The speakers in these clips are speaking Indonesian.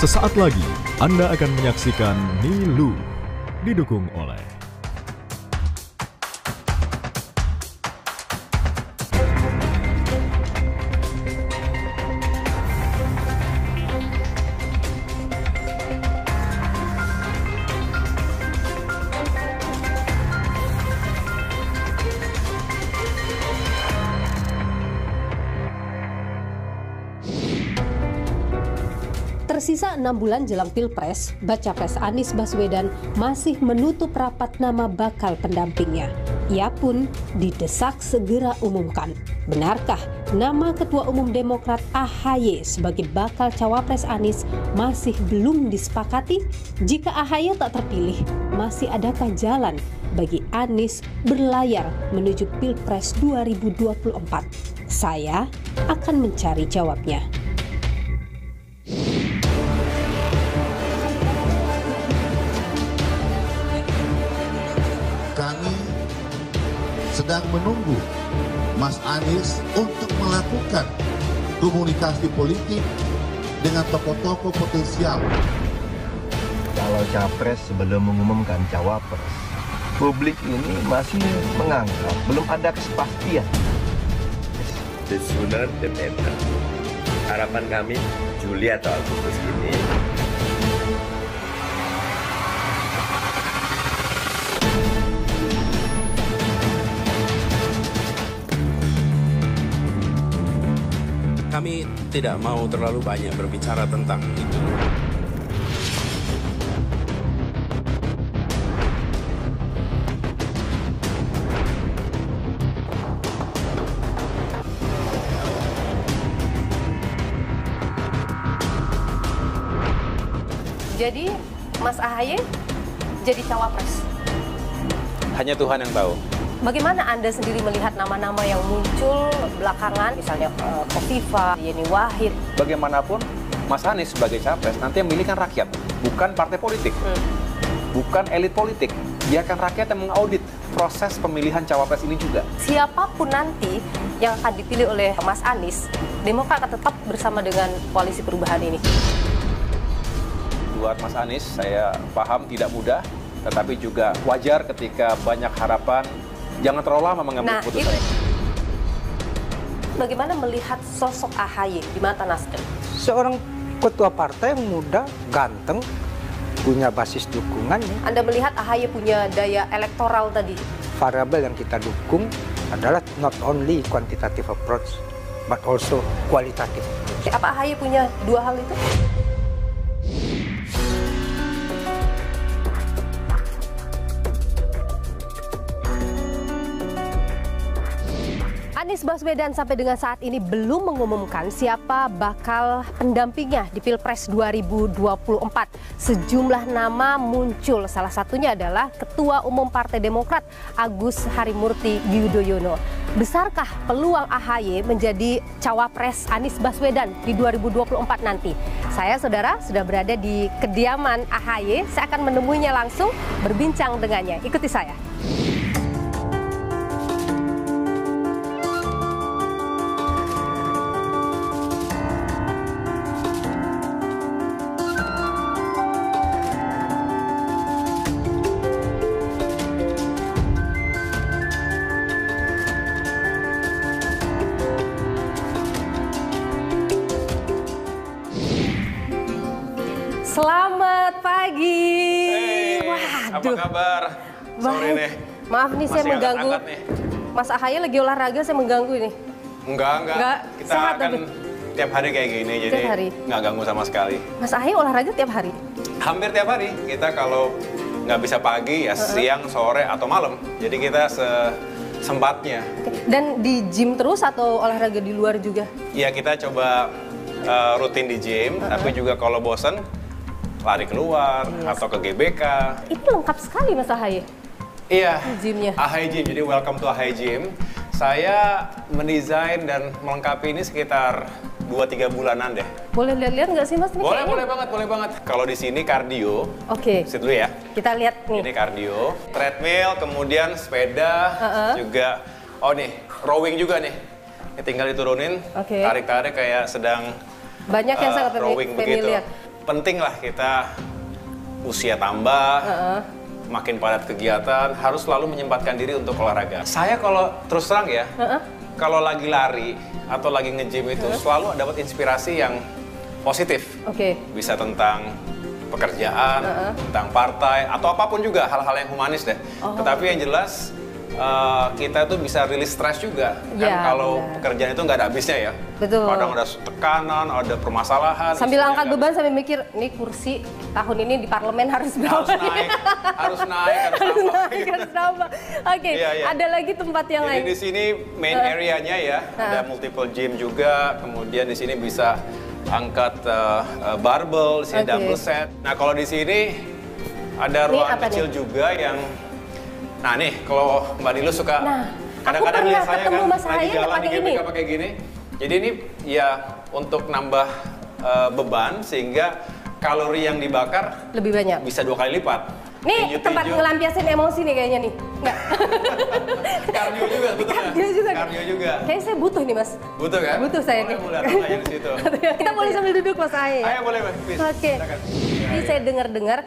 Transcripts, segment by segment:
Sesaat lagi Anda akan menyaksikan Nilu didukung oleh bulan jelang Pilpres, Baca Pres Anies Baswedan masih menutup rapat nama bakal pendampingnya. Ia pun didesak segera umumkan. Benarkah nama Ketua Umum Demokrat AHY sebagai bakal cawapres Anies masih belum disepakati? Jika AHY tak terpilih, masih adakah jalan bagi Anies berlayar menuju Pilpres 2024? Saya akan mencari jawabnya. Sedang menunggu Mas Anies untuk melakukan komunikasi politik dengan tokoh-tokoh potensial. Kalau capres sebelum mengumumkan cawapres, publik ini masih menganggap belum ada kepastian. the sooner the better. Harapan kami Juli atau Agustus ini Kami tidak mau terlalu banyak berbicara tentang itu. Jadi Mas Ahaye jadi cawapres. Hanya Tuhan yang tahu. Bagaimana Anda sendiri melihat nama-nama yang muncul belakangan, misalnya eh, Kofifa, Yeni Wahid, Bagaimanapun, Mas Anies sebagai capres nanti yang memilih kan rakyat, bukan partai politik, bukan elit politik. Biarkan rakyat yang mengaudit proses pemilihan cawapres ini juga. siapa pun nanti yang akan dipilih oleh Mas Anies, Demokrat akan tetap bersama dengan koalisi perubahan ini. Buat Mas Anies, saya paham tidak mudah, tetapi juga wajar ketika banyak harapan. Jangan terlalu lama mengambil Nah, keputusan. itu bagaimana melihat sosok AHY di mata Nasdem? seorang ketua partai yang muda, ganteng, punya basis dukungannya. Anda melihat AHY punya daya elektoral tadi. Variabel yang kita dukung adalah not only quantitative approach, but also qualitative. Apa AHY punya dua hal itu? Anies Baswedan sampai dengan saat ini belum mengumumkan siapa bakal pendampingnya di Pilpres 2024. Sejumlah nama muncul, salah satunya adalah Ketua Umum Partai Demokrat Agus Harimurti Yudhoyono. Besarkah peluang AHY menjadi cawapres Anies Baswedan di 2024 nanti? Saya, saudara, sudah berada di kediaman AHY. Saya akan menemuinya langsung, berbincang dengannya. Ikuti saya. Apa kabar? Sore nih. Maaf nih saya Masih mengganggu. hangat-hangat nih. Mas Ahaye lagi olahraga saya mengganggu ini. Enggak, enggak. Enggak, Kita sehat kan tapi. tiap hari kayak gini, jadi Tiap hari. nggak ganggu sama sekali. Mas Ahaye olahraga tiap hari. Hampir tiap hari. Kita kalau nggak bisa pagi, ya siang, sore, atau malam. Jadi kita sesempatnya. Oke. Dan di gym terus atau olahraga di luar juga? Ya kita coba uh, rutin di gym, tapi juga kalau bosen, lari keluar, atau ke GBK. Ini lengkap sekali Mas Ahaye. Iya. Gymnya. Ahai Gym. Jadi welcome to Ahai Gym. Saya mendesain dan melengkapi ini sekitar 2-3 bulanan deh. Boleh lihat-lihat nggak sih Mas? Ini Boleh, kayaknya- boleh banget, boleh banget. Kalau di sini kardio, Oke, sit dulu ya. kita lihat nih. Ini kardio, treadmill, kemudian sepeda, Uh-uh. juga oh nih, rowing juga nih. Ini tinggal diturunin, Oke. tarik-tarik kayak sedang Banyak yang uh, sangat rowing begitu. Penting lah kita usia tambah, makin padat kegiatan, harus selalu menyempatkan diri untuk olahraga. Saya kalau terus terang ya, kalau lagi lari atau lagi nge-gym itu selalu dapat inspirasi yang positif. Oke. Bisa tentang pekerjaan, tentang partai, atau apa pun juga hal-hal yang humanis deh. Oh. Tetapi yang jelas eh, kita tuh bisa rilis stres juga. Kan Ya, kalau benar. pekerjaan itu nggak ada habisnya ya. Betul. Kadang ada tekanan, ada permasalahan. Sambil angkat nggak beban sambil mikir, nih kursi tahun ini di parlemen harus berapa? harus naik, harus naik, harus harus naik, harus tambah. Oke, Iya, iya. ada lagi tempat yang Jadi lain. di sini main Eh. area-nya ya, ada multiple gym juga. Kemudian di sini bisa angkat uh, uh, barbell, di sini Oke. double set. Nah kalau di sini ada apa kecil nih? juga yang, nah nih kalau Mbak Dilu suka Nah, kadang-kadang lihat pernah saya kan Mas lagi jalan pakai di ini. GBK pakai gini. Jadi ini ya untuk nambah uh, beban sehingga kalori yang dibakar Lebih banyak. bisa dua kali lipat. Nih Tinju-tinju. tempat ngelampiasin emosi nih kayaknya nih. Enggak. Kardio juga, betul? Kardio juga. Kardio juga. Kayaknya saya butuh nih mas. Butuh kan? Butuh saya Boleh nih. mulai tanya di situ. Kita boleh sambil duduk mas Ahaye. Ayo boleh, Mas. Oke. Silakan. Ini saya dengar-dengar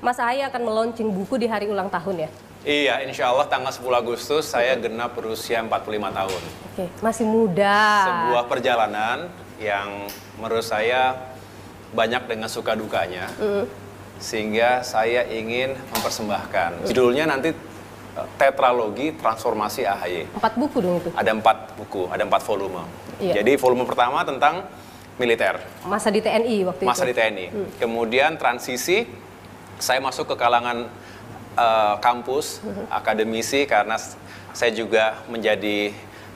Mas Ahaye akan meluncing buku di hari ulang tahun ya. Iya, insya Allah tanggal 10 Agustus saya genap berusia 45 tahun. Oke, masih muda. Sebuah perjalanan yang menurut saya banyak dengan suka dukanya. Sehingga saya ingin mempersembahkan. Judulnya nanti eh, Tetralogi Transformasi AHY. Empat buku dong itu. Ada empat buku, ada empat volume. Iya. Jadi volume pertama tentang militer. Masa di TNI waktu masa itu. di TNI. Kemudian transisi saya masuk ke kalangan eh, kampus akademisi karena saya juga menjadi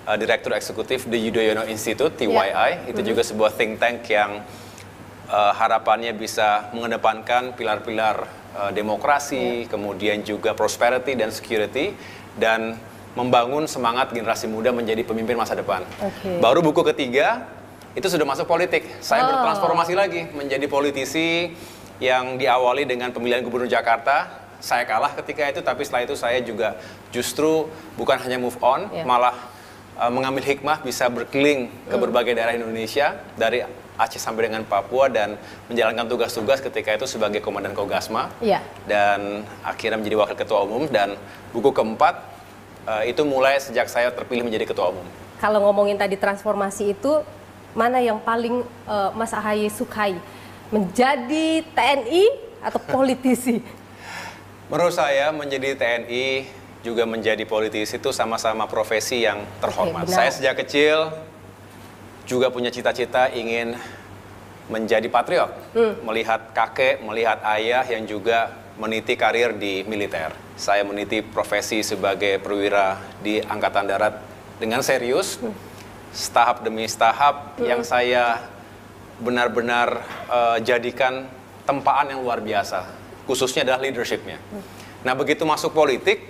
eh, direktur eksekutif di Yudhoyono Institute TYI. Itu juga sebuah think tank yang eh, harapannya bisa mengedepankan pilar-pilar eh, demokrasi, kemudian juga prosperity dan security dan membangun semangat generasi muda menjadi pemimpin masa depan. Oke. Baru buku ketiga itu sudah masuk politik. Saya Oh. bertransformasi lagi menjadi politisi yang diawali dengan pemilihan gubernur Jakarta. Saya kalah ketika itu, tapi setelah itu saya juga justru bukan hanya move on, Ya. malah uh, mengambil hikmah bisa berkeliling ke berbagai daerah Indonesia dari Aceh sampai dengan Papua dan menjalankan tugas-tugas ketika itu sebagai komandan Kogasma Iya. dan akhirnya menjadi wakil ketua umum dan buku keempat uh, itu mulai sejak saya terpilih menjadi ketua umum. Kalau ngomongin tadi transformasi itu, mana yang paling eh, Mas Ahaye sukai? Menjadi TNI atau politisi? Menurut saya menjadi TNI juga menjadi politisi itu sama-sama profesi yang terhormat. benar. saya sejak kecil juga punya cita-cita ingin menjadi patriot, melihat kakek, melihat ayah yang juga meniti karir di militer. Saya meniti profesi sebagai perwira di Angkatan Darat dengan serius, setahap demi setahap yang saya benar-benar eh, jadikan tempaan yang luar biasa, khususnya adalah leadershipnya. Nah begitu masuk politik,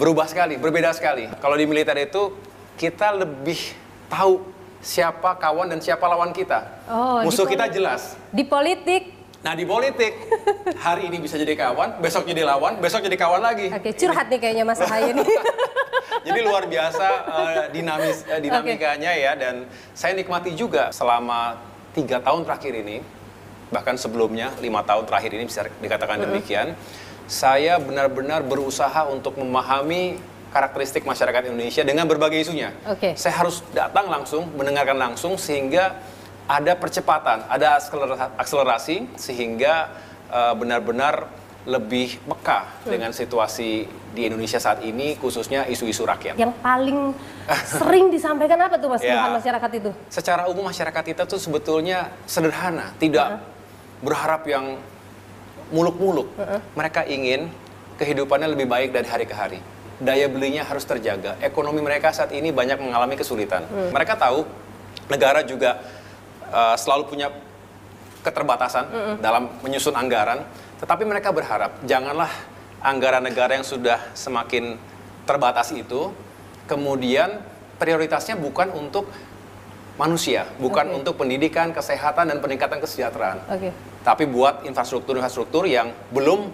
berubah sekali, berbeda sekali. Kalau di militer itu kita lebih tahu siapa kawan dan siapa lawan kita. Oh, Musuh kita jelas. Di politik, Nah di politik, hari ini bisa jadi kawan, besok jadi lawan, besok jadi kawan lagi. oke curhat nih kayaknya Mas Ahaye nih. Jadi luar biasa eh, dinamis eh, dinamikanya ya dan saya nikmati juga selama tiga tahun terakhir ini bahkan sebelumnya lima tahun terakhir ini bisa dikatakan demikian saya benar-benar berusaha untuk memahami karakteristik masyarakat Indonesia dengan berbagai isunya. Oke. Saya harus datang langsung, mendengarkan langsung sehingga ada percepatan, ada akselerasi, sehingga eh, benar-benar lebih peka dengan situasi di Indonesia saat ini, khususnya isu-isu rakyat. yang paling sering disampaikan apa tuh Mas Ya. masyarakat itu? Secara umum masyarakat kita tuh sebetulnya sederhana, tidak berharap yang muluk-muluk. Mereka ingin kehidupannya lebih baik dari hari ke hari. Daya belinya harus terjaga. Ekonomi mereka saat ini banyak mengalami kesulitan. Mereka tahu negara juga uh, selalu punya keterbatasan dalam menyusun anggaran, tetapi mereka berharap janganlah anggaran negara yang sudah semakin terbatas itu kemudian prioritasnya bukan untuk manusia, bukan Oke. untuk pendidikan, kesehatan dan peningkatan kesejahteraan. Oke. Tapi buat infrastruktur-infrastruktur yang belum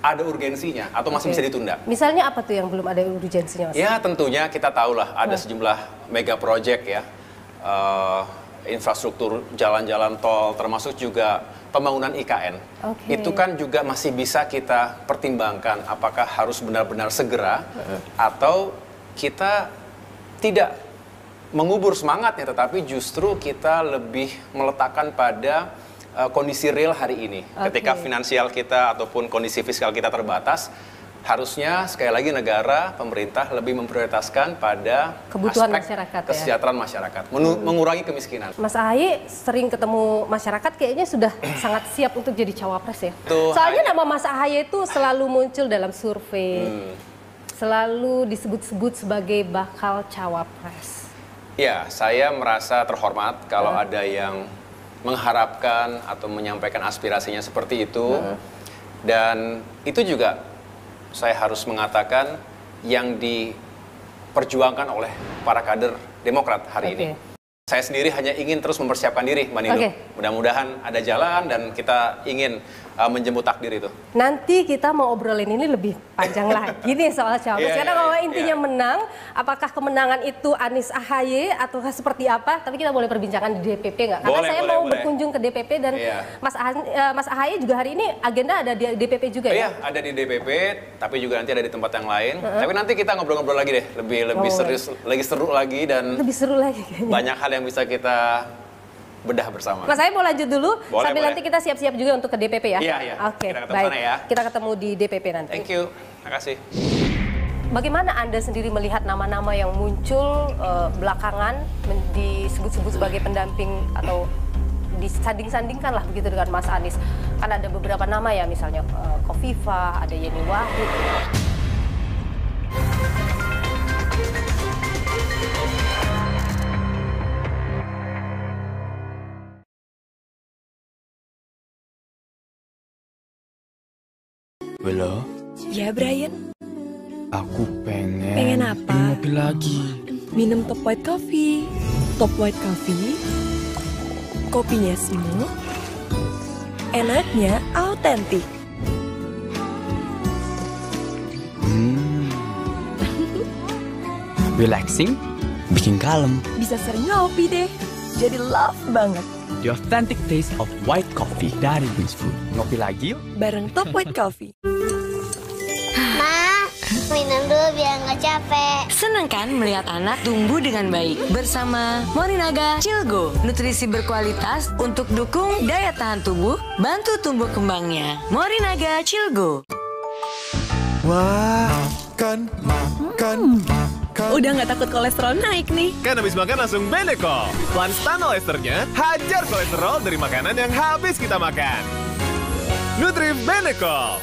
ada urgensinya atau masih Oke. bisa ditunda. Misalnya apa tuh yang belum ada urgensinya Mas? Ya tentunya kita tahulah ada sejumlah mega project ya. Eh, infrastruktur jalan-jalan tol, termasuk juga pembangunan IKN. Oke. Itu kan juga masih bisa kita pertimbangkan apakah harus benar-benar segera atau kita tidak mengubur semangatnya, tetapi justru kita lebih meletakkan pada uh, kondisi real hari ini. Oke. Ketika finansial kita ataupun kondisi fiskal kita terbatas, harusnya sekali lagi negara, pemerintah lebih memprioritaskan pada Kebutuhan aspek masyarakat ya. kesejahteraan masyarakat, menu- mengurangi kemiskinan. Mas Ahaye sering ketemu masyarakat kayaknya sudah sangat siap untuk jadi cawapres ya. Tuh, Soalnya nama Mas Ahaye itu selalu muncul dalam survei. Hmm. Selalu disebut-sebut sebagai bakal cawapres. Ya, saya merasa terhormat kalau ada yang mengharapkan atau menyampaikan aspirasinya seperti itu. Dan itu juga saya harus mengatakan yang diperjuangkan oleh para kader Demokrat hari Oke. ini. Saya sendiri hanya ingin terus mempersiapkan diri, Mbak. Oke. Mudah-mudahan ada jalan dan kita ingin uh, menjemput takdir itu. Nanti kita mau obrolin ini lebih panjang lagi nih soal cawapres. Iya, Karena iya, kalau iya. intinya menang, apakah kemenangan itu Anies Ahaye atau seperti apa? Tapi kita boleh perbincangan di DPP nggak? Karena Boleh, saya boleh, mau boleh. berkunjung ke DPP dan Iya. Mas, Ah- eh, Mas Ahaye juga hari ini agenda ada di DPP juga Oh ya? iya, ada di DPP, tapi juga nanti ada di tempat yang lain. Tapi nanti kita ngobrol-ngobrol lagi deh, lebih lebih Oh, serius, lagi seru lagi dan Lebih seru lagi kayaknya. banyak hal yang bisa kita bedah bersama. Mas Ahaye mau lanjut dulu Boleh, sambil boleh. nanti kita siap-siap juga untuk ke DPP ya? Iya, iya. Oke, Kita ketemu baik. sana ya. Kita ketemu di DPP nanti. Thank you, makasih. Bagaimana Anda sendiri melihat nama-nama yang muncul eh, belakangan disebut-sebut sebagai pendamping atau disanding-sandingkan lah begitu dengan Mas Anies? Kan ada beberapa nama ya misalnya eh, Kofifa, ada Yeni Wahid. Halo, Ya Brian, aku pengen Pengen apa? minum mobil lagi. minum top white coffee. Top white coffee, kopinya smooth, enaknya autentik. Hmm. Relaxing, bikin kalem. Bisa sering ngopi deh, jadi love banget. The authentic taste of white coffee dari Wings Food. Ngopi lagi yuk. Bareng top white coffee. Ma, minum dulu biar nggak capek. Senang kan melihat anak tumbuh dengan baik bersama Morinaga Cilgo, nutrisi berkualitas untuk dukung daya tahan tubuh, bantu tumbuh kembangnya. Morinaga Cilgo. Wah, makan, makan, makan. Udah nggak takut kolesterol naik nih. Kan habis makan langsung Beneko. Plan Stano Esternya hajar kolesterol dari makanan yang habis kita makan. Nutrif Beneko.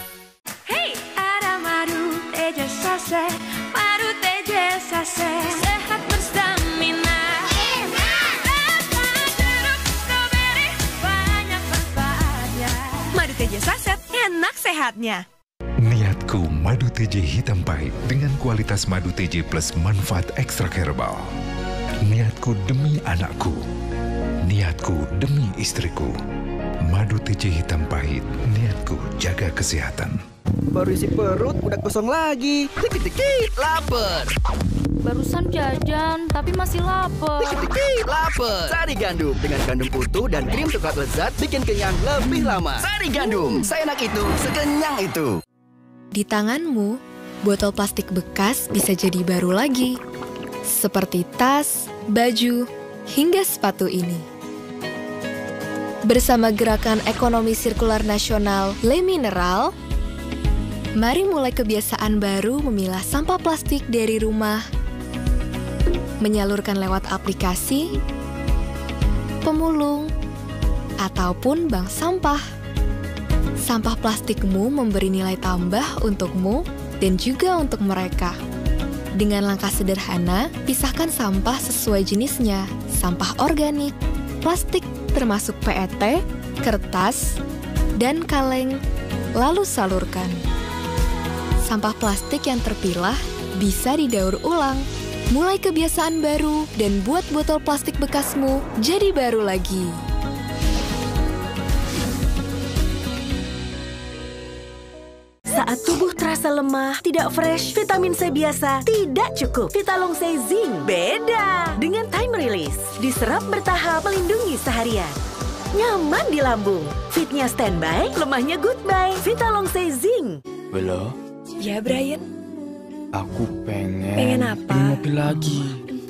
Hey, ada madu teja sase, madu teja sase, sehat berstamina. Madu teja saset, enak sehatnya. Madu TJ hitam pahit dengan kualitas madu TJ plus manfaat ekstra herbal. Niatku demi anakku. Niatku demi istriku. Madu TJ hitam pahit, niatku jaga kesehatan. Baru isi perut udah kosong lagi. Dikit-dikit lapar. Barusan jajan, tapi masih lapar. Dikit-dikit lapar. Sari gandum dengan gandum utuh dan krim coklat lezat bikin kenyang lebih lama. Sari gandum, seenak itu, sekenyang itu. Di tanganmu, botol plastik bekas bisa jadi baru lagi. Seperti tas, baju, hingga sepatu ini. Bersama Gerakan Ekonomi Sirkular Nasional Le Mineral, mari mulai kebiasaan baru memilah sampah plastik dari rumah, menyalurkan lewat aplikasi, pemulung, ataupun bank sampah. Sampah plastikmu memberi nilai tambah untukmu dan juga untuk mereka. Dengan langkah sederhana, pisahkan sampah sesuai jenisnya, sampah organik, plastik termasuk PET, kertas, dan kaleng, lalu salurkan. Sampah plastik yang terpilah bisa didaur ulang. Mulai kebiasaan baru dan buat botol plastik bekasmu jadi baru lagi. Lemah, tidak fresh, vitamin C biasa tidak cukup. Vitalong C Zinc beda dengan time release. Diserap bertahap melindungi seharian. Nyaman di lambung. Fitnya standby, lemahnya goodbye. Vitalong C Zinc. Bella, Ya, Brian. aku pengen... Pengen apa? Beli mobil lagi.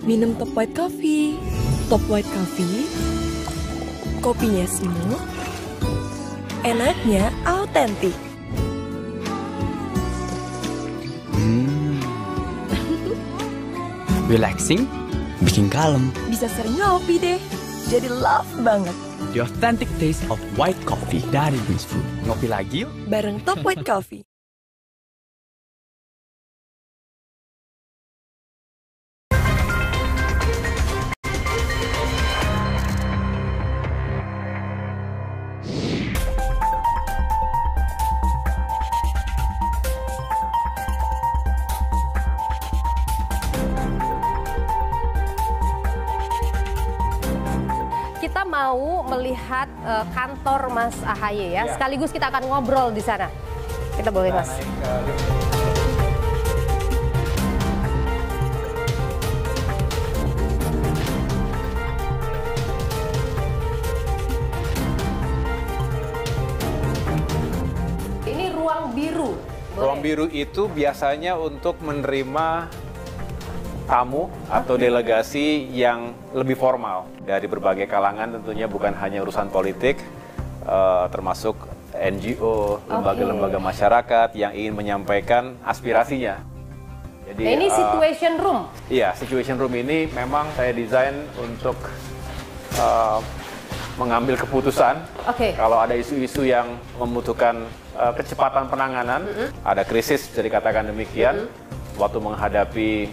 Minum Top White Coffee. Top White Coffee. Kopinya smooth. Enaknya autentik. Relaxing, bikin kalem. Bisa sering ngopi deh. Jadi love banget. The authentic taste of white coffee dari Wings Food. Ngopi lagi yuk. Bareng Top White Coffee. Melihat eh, kantor Mas Ahaye ya. Sekaligus kita akan ngobrol di sana. Kita boleh Mas. Ini ruang biru. Ruang biru itu biasanya untuk menerima tamu atau delegasi yang lebih formal dari berbagai kalangan tentunya bukan hanya urusan politik eh, termasuk NGO, lembaga-lembaga masyarakat yang ingin menyampaikan aspirasinya. Jadi Nah, ini eh, situation room. Iya, situation room ini memang saya desain untuk eh, mengambil keputusan. Oke. Kalau ada isu-isu yang membutuhkan eh, kecepatan penanganan, ada krisis bisa dikatakan demikian, waktu menghadapi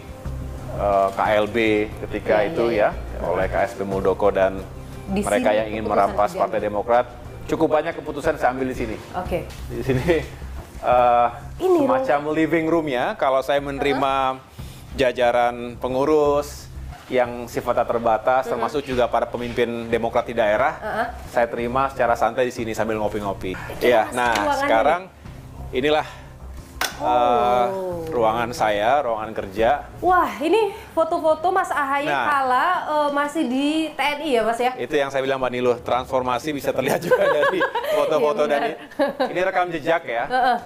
eh, KLB ketika Iya, itu iya, ya oleh KSP Muldoko dan Di mereka sini yang ingin merampas diambil. Partai Demokrat, cukup banyak keputusan saya ambil di sini. Oke. Di sini eh, Ini semacam living room-nya kalau saya menerima jajaran pengurus yang sifatnya terbatas termasuk juga para pemimpin demokrat di daerah Uh-uh. saya terima secara santai di sini sambil ngopi-ngopi. Ini Iya, nah sekarang inilah Oh. ruangan saya, ruangan kerja. Wah, ini foto-foto Mas Ahaye Nah. kala eh, masih di TNI ya, Mas ya? Itu yang saya bilang Mbak Niluh, transformasi bisa terlihat juga dari foto-foto Iya, dan ini rekam jejak ya. Heeh.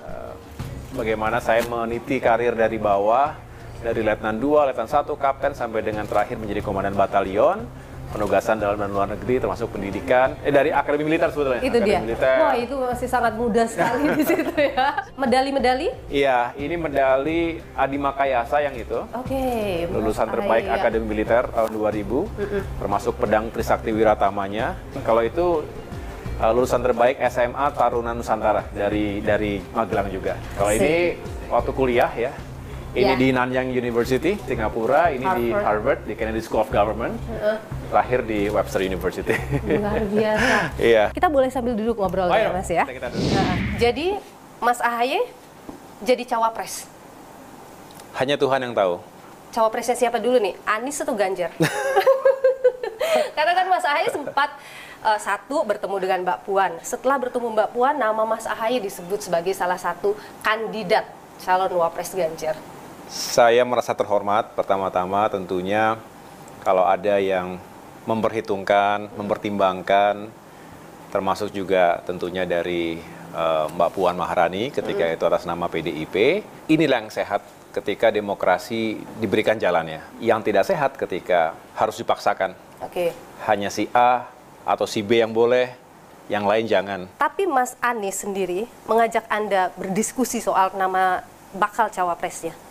bagaimana saya meniti karir dari bawah dari letnan 2, letnan 1, kapten sampai dengan terakhir menjadi komandan batalion penugasan dalam dan luar negeri termasuk pendidikan. Eh dari akademi militer sebetulnya. Itu akademi dia. militer. Wah, itu masih sangat muda sekali di situ ya. Medali-medali? iya ini medali Adi Makayasa yang itu. Oke. Mas lulusan terbaik akademi militer tahun 2000 termasuk pedang Trisakti Wiratamanya kalau itu uh, lulusan terbaik SMA Taruna Nusantara dari dari Magelang juga. Kalau ini waktu kuliah ya ini Ya. di Nanyang University Singapura ini di Harvard. Harvard di Kennedy School of Government Heeh. terakhir di Webster University Luar biasa. iya Kita boleh sambil duduk ngobrol ya, Ayo, Mas ya? kita- kita duduk. Nah, jadi Mas Ahaye jadi cawapres. hanya Tuhan yang tahu Cawapresnya siapa dulu nih? Anies atau Ganjar? Karena kan Mas Ahaye sempat eh, satu bertemu dengan Mbak Puan. Setelah bertemu Mbak Puan, nama Mas Ahaye disebut sebagai salah satu kandidat calon wapres Ganjar. Saya merasa terhormat pertama-tama tentunya kalau ada yang memperhitungkan, mempertimbangkan, termasuk juga tentunya dari eh, Mbak Puan Maharani ketika itu atas nama PDIP. Inilah yang sehat ketika demokrasi diberikan jalannya. Yang tidak sehat ketika harus dipaksakan. Oke. Hanya si A atau si B yang boleh, yang lain jangan. Tapi Mas Anies sendiri mengajak Anda berdiskusi soal nama bakal cawapresnya.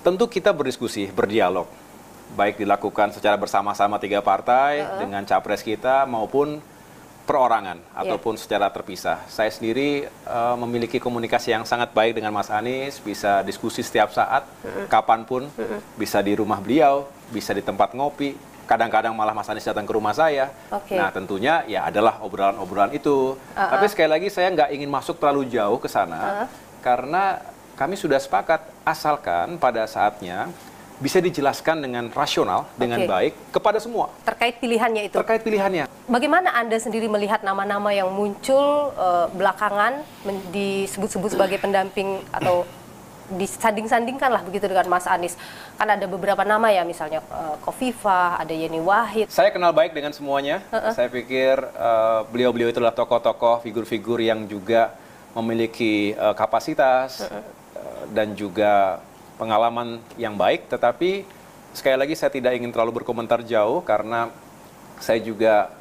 Tentu kita berdiskusi, berdialog. Baik dilakukan secara bersama-sama tiga partai Uh-uh. dengan capres kita maupun perorangan Iya. ataupun secara terpisah. Saya sendiri eh, memiliki komunikasi yang sangat baik dengan Mas Anies, bisa diskusi setiap saat, Uh-uh. kapan pun, Uh-uh. bisa di rumah beliau, bisa di tempat ngopi. Kadang-kadang malah Mas Anies datang ke rumah saya. Oke. Nah tentunya ya adalah obrolan-obrolan itu. Uh-uh. Tapi sekali lagi saya nggak ingin masuk terlalu jauh ke sana Uh-uh. karena kami sudah sepakat asalkan pada saatnya bisa dijelaskan dengan rasional, dengan Oke. baik kepada semua. Terkait pilihannya itu. Terkait pilihannya. Bagaimana Anda sendiri melihat nama-nama yang muncul eh, belakangan disebut-sebut sebagai pendamping atau disanding-sandingkan lah begitu dengan Mas Anies. Kan ada beberapa nama ya, misalnya eh, Kofifa, ada Yeni Wahid. Saya kenal baik dengan semuanya. Saya pikir eh, beliau-beliau itu adalah tokoh-tokoh, figur-figur yang juga memiliki eh, kapasitas eh, dan juga pengalaman yang baik. Tetapi sekali lagi saya tidak ingin terlalu berkomentar jauh karena saya juga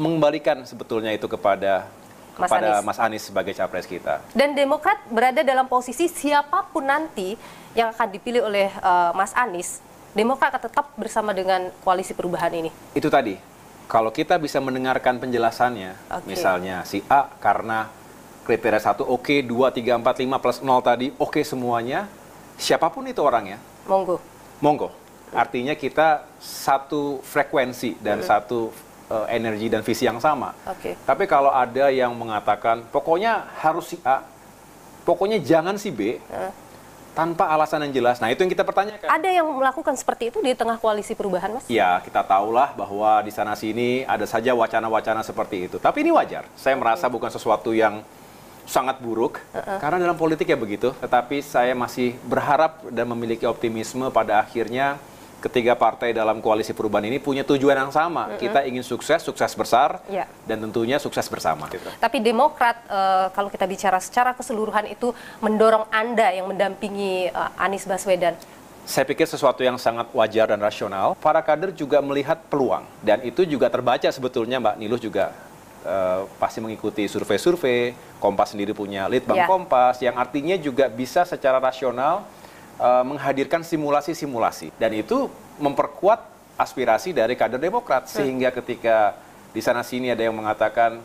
mengembalikan sebetulnya itu kepada Mas kepada Anies. Mas Anies sebagai capres kita. Dan Demokrat berada dalam posisi siapa pun nanti yang akan dipilih oleh eh, Mas Anies, Demokrat akan tetap bersama dengan koalisi perubahan ini. Itu tadi, kalau kita bisa mendengarkan penjelasannya, Oke. misalnya si A karena kriteria satu oke, dua, tiga, empat, lima plus nol tadi oke semuanya, siapa pun itu orangnya, Monggo. monggo. Artinya kita satu frekuensi dan Mm-mm. satu eh, energi dan visi yang sama. Oke. Tapi kalau ada yang mengatakan pokoknya harus si A, pokoknya jangan si B, tanpa alasan yang jelas. Nah itu yang kita pertanyakan. Ada yang melakukan seperti itu di tengah koalisi perubahan, Mas? Ya, kita tahulah bahwa di sana sini ada saja wacana-wacana seperti itu. Tapi ini wajar. Saya merasa bukan sesuatu yang sangat buruk Uh-uh. karena dalam politik ya begitu. Tetapi saya masih berharap dan memiliki optimisme pada akhirnya ketiga partai dalam koalisi perubahan ini punya tujuan yang sama. Mm-mm. Kita ingin sukses, sukses besar Ya. dan tentunya sukses bersama. Gitu. Tapi Demokrat, eh, kalau kita bicara secara keseluruhan itu mendorong Anda yang mendampingi eh, Anies Baswedan. Saya pikir sesuatu yang sangat wajar dan rasional. Para kader juga melihat peluang dan itu juga terbaca sebetulnya Mbak Niluh juga eh, pasti mengikuti survei-survei. Kompas sendiri punya litbang Ya. Kompas yang artinya juga bisa secara rasional eh, menghadirkan simulasi-simulasi dan itu memperkuat aspirasi dari kader Demokrat sehingga ketika di sana sini ada yang mengatakan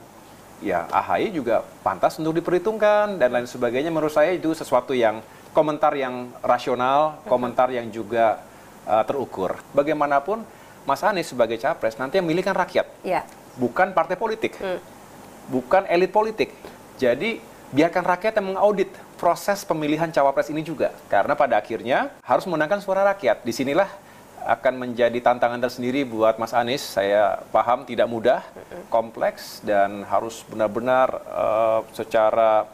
ya AHY juga pantas untuk diperhitungkan dan lain sebagainya menurut saya itu sesuatu yang komentar yang rasional, komentar yang juga uh, terukur. Bagaimanapun Mas Anies sebagai capres nanti yang milih kan rakyat, Ya. Bukan partai politik, bukan elit politik. Jadi biarkan rakyat yang mengaudit proses pemilihan cawapres ini juga, karena pada akhirnya harus menangkan suara rakyat. Di sinilah akan menjadi tantangan tersendiri buat Mas Anies. Saya paham tidak mudah, kompleks dan harus benar-benar eh, secara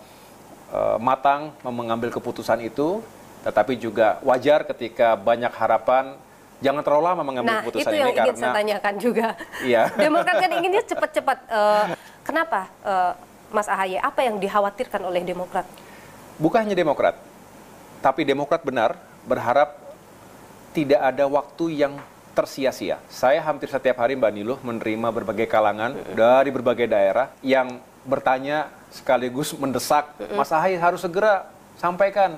eh, matang mengambil keputusan itu. Tetapi juga wajar ketika banyak harapan. Jangan terlalu lama mengambil Nah, keputusan itu yang ini ingin karena saya tanyakan juga. Iya. Demokrat kan inginnya cepat-cepat. Eh, kenapa, eh, Mas Ahaye? Apa yang dikhawatirkan oleh Demokrat? Bukan hanya Demokrat, tapi Demokrat benar berharap tidak ada waktu yang tersia-sia. Saya hampir setiap hari Mbak Niluh menerima berbagai kalangan dari berbagai daerah yang bertanya sekaligus mendesak, Mas Ahaye harus segera sampaikan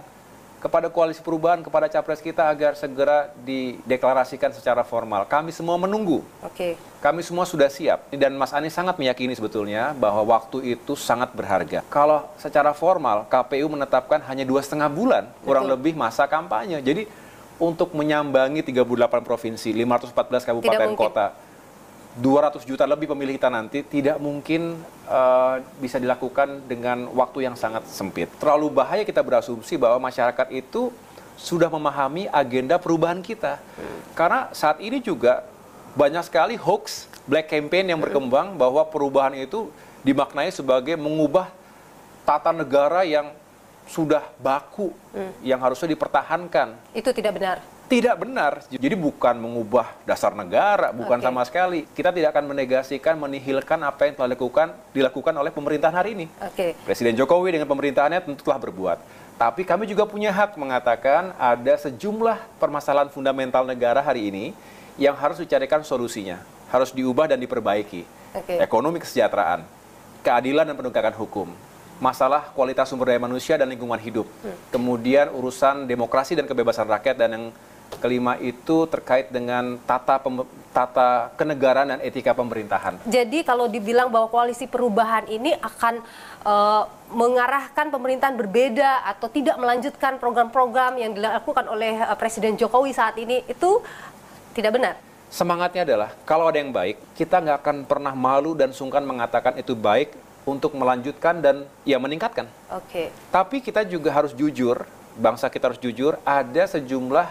kepada koalisi perubahan, kepada capres kita agar segera dideklarasikan secara formal. Kami semua menunggu. Oke. Kami semua sudah siap. Dan Mas Anies sangat meyakini sebetulnya bahwa waktu itu sangat berharga. Kalau secara formal KPU menetapkan hanya dua setengah bulan, kurang lebih masa kampanye. Jadi untuk menyambangi 38 provinsi, 514 kabupaten kota, 200 juta lebih pemilih kita nanti tidak mungkin eh, bisa dilakukan dengan waktu yang sangat sempit. Terlalu bahaya kita berasumsi bahwa masyarakat itu sudah memahami agenda perubahan kita. Karena saat ini juga banyak sekali hoax, black campaign yang berkembang bahwa perubahan itu dimaknai sebagai mengubah tata negara yang sudah baku, yang harusnya dipertahankan. Itu tidak benar. Tidak benar. Jadi bukan mengubah dasar negara, bukan Oke. sama sekali. Kita tidak akan menegasikan, menihilkan apa yang telah dilakukan dilakukan oleh pemerintahan hari ini. Oke. Presiden Jokowi dengan pemerintahannya tentu telah berbuat. Tapi kami juga punya hak mengatakan ada sejumlah permasalahan fundamental negara hari ini yang harus dicarikan solusinya, harus diubah dan diperbaiki. Oke. Ekonomi kesejahteraan, keadilan dan penegakan hukum, masalah kualitas sumber daya manusia dan lingkungan hidup, kemudian urusan demokrasi dan kebebasan rakyat dan yang kelima itu terkait dengan tata pem- tata kenegaraan dan etika pemerintahan. Jadi kalau dibilang bahwa koalisi perubahan ini akan eh, mengarahkan pemerintahan berbeda atau tidak melanjutkan program-program yang dilakukan oleh eh, Presiden Jokowi saat ini itu tidak benar. Semangatnya adalah kalau ada yang baik, kita nggak akan pernah malu dan sungkan mengatakan itu baik untuk melanjutkan dan ya meningkatkan. Oke. Tapi kita juga harus jujur, bangsa kita harus jujur, ada sejumlah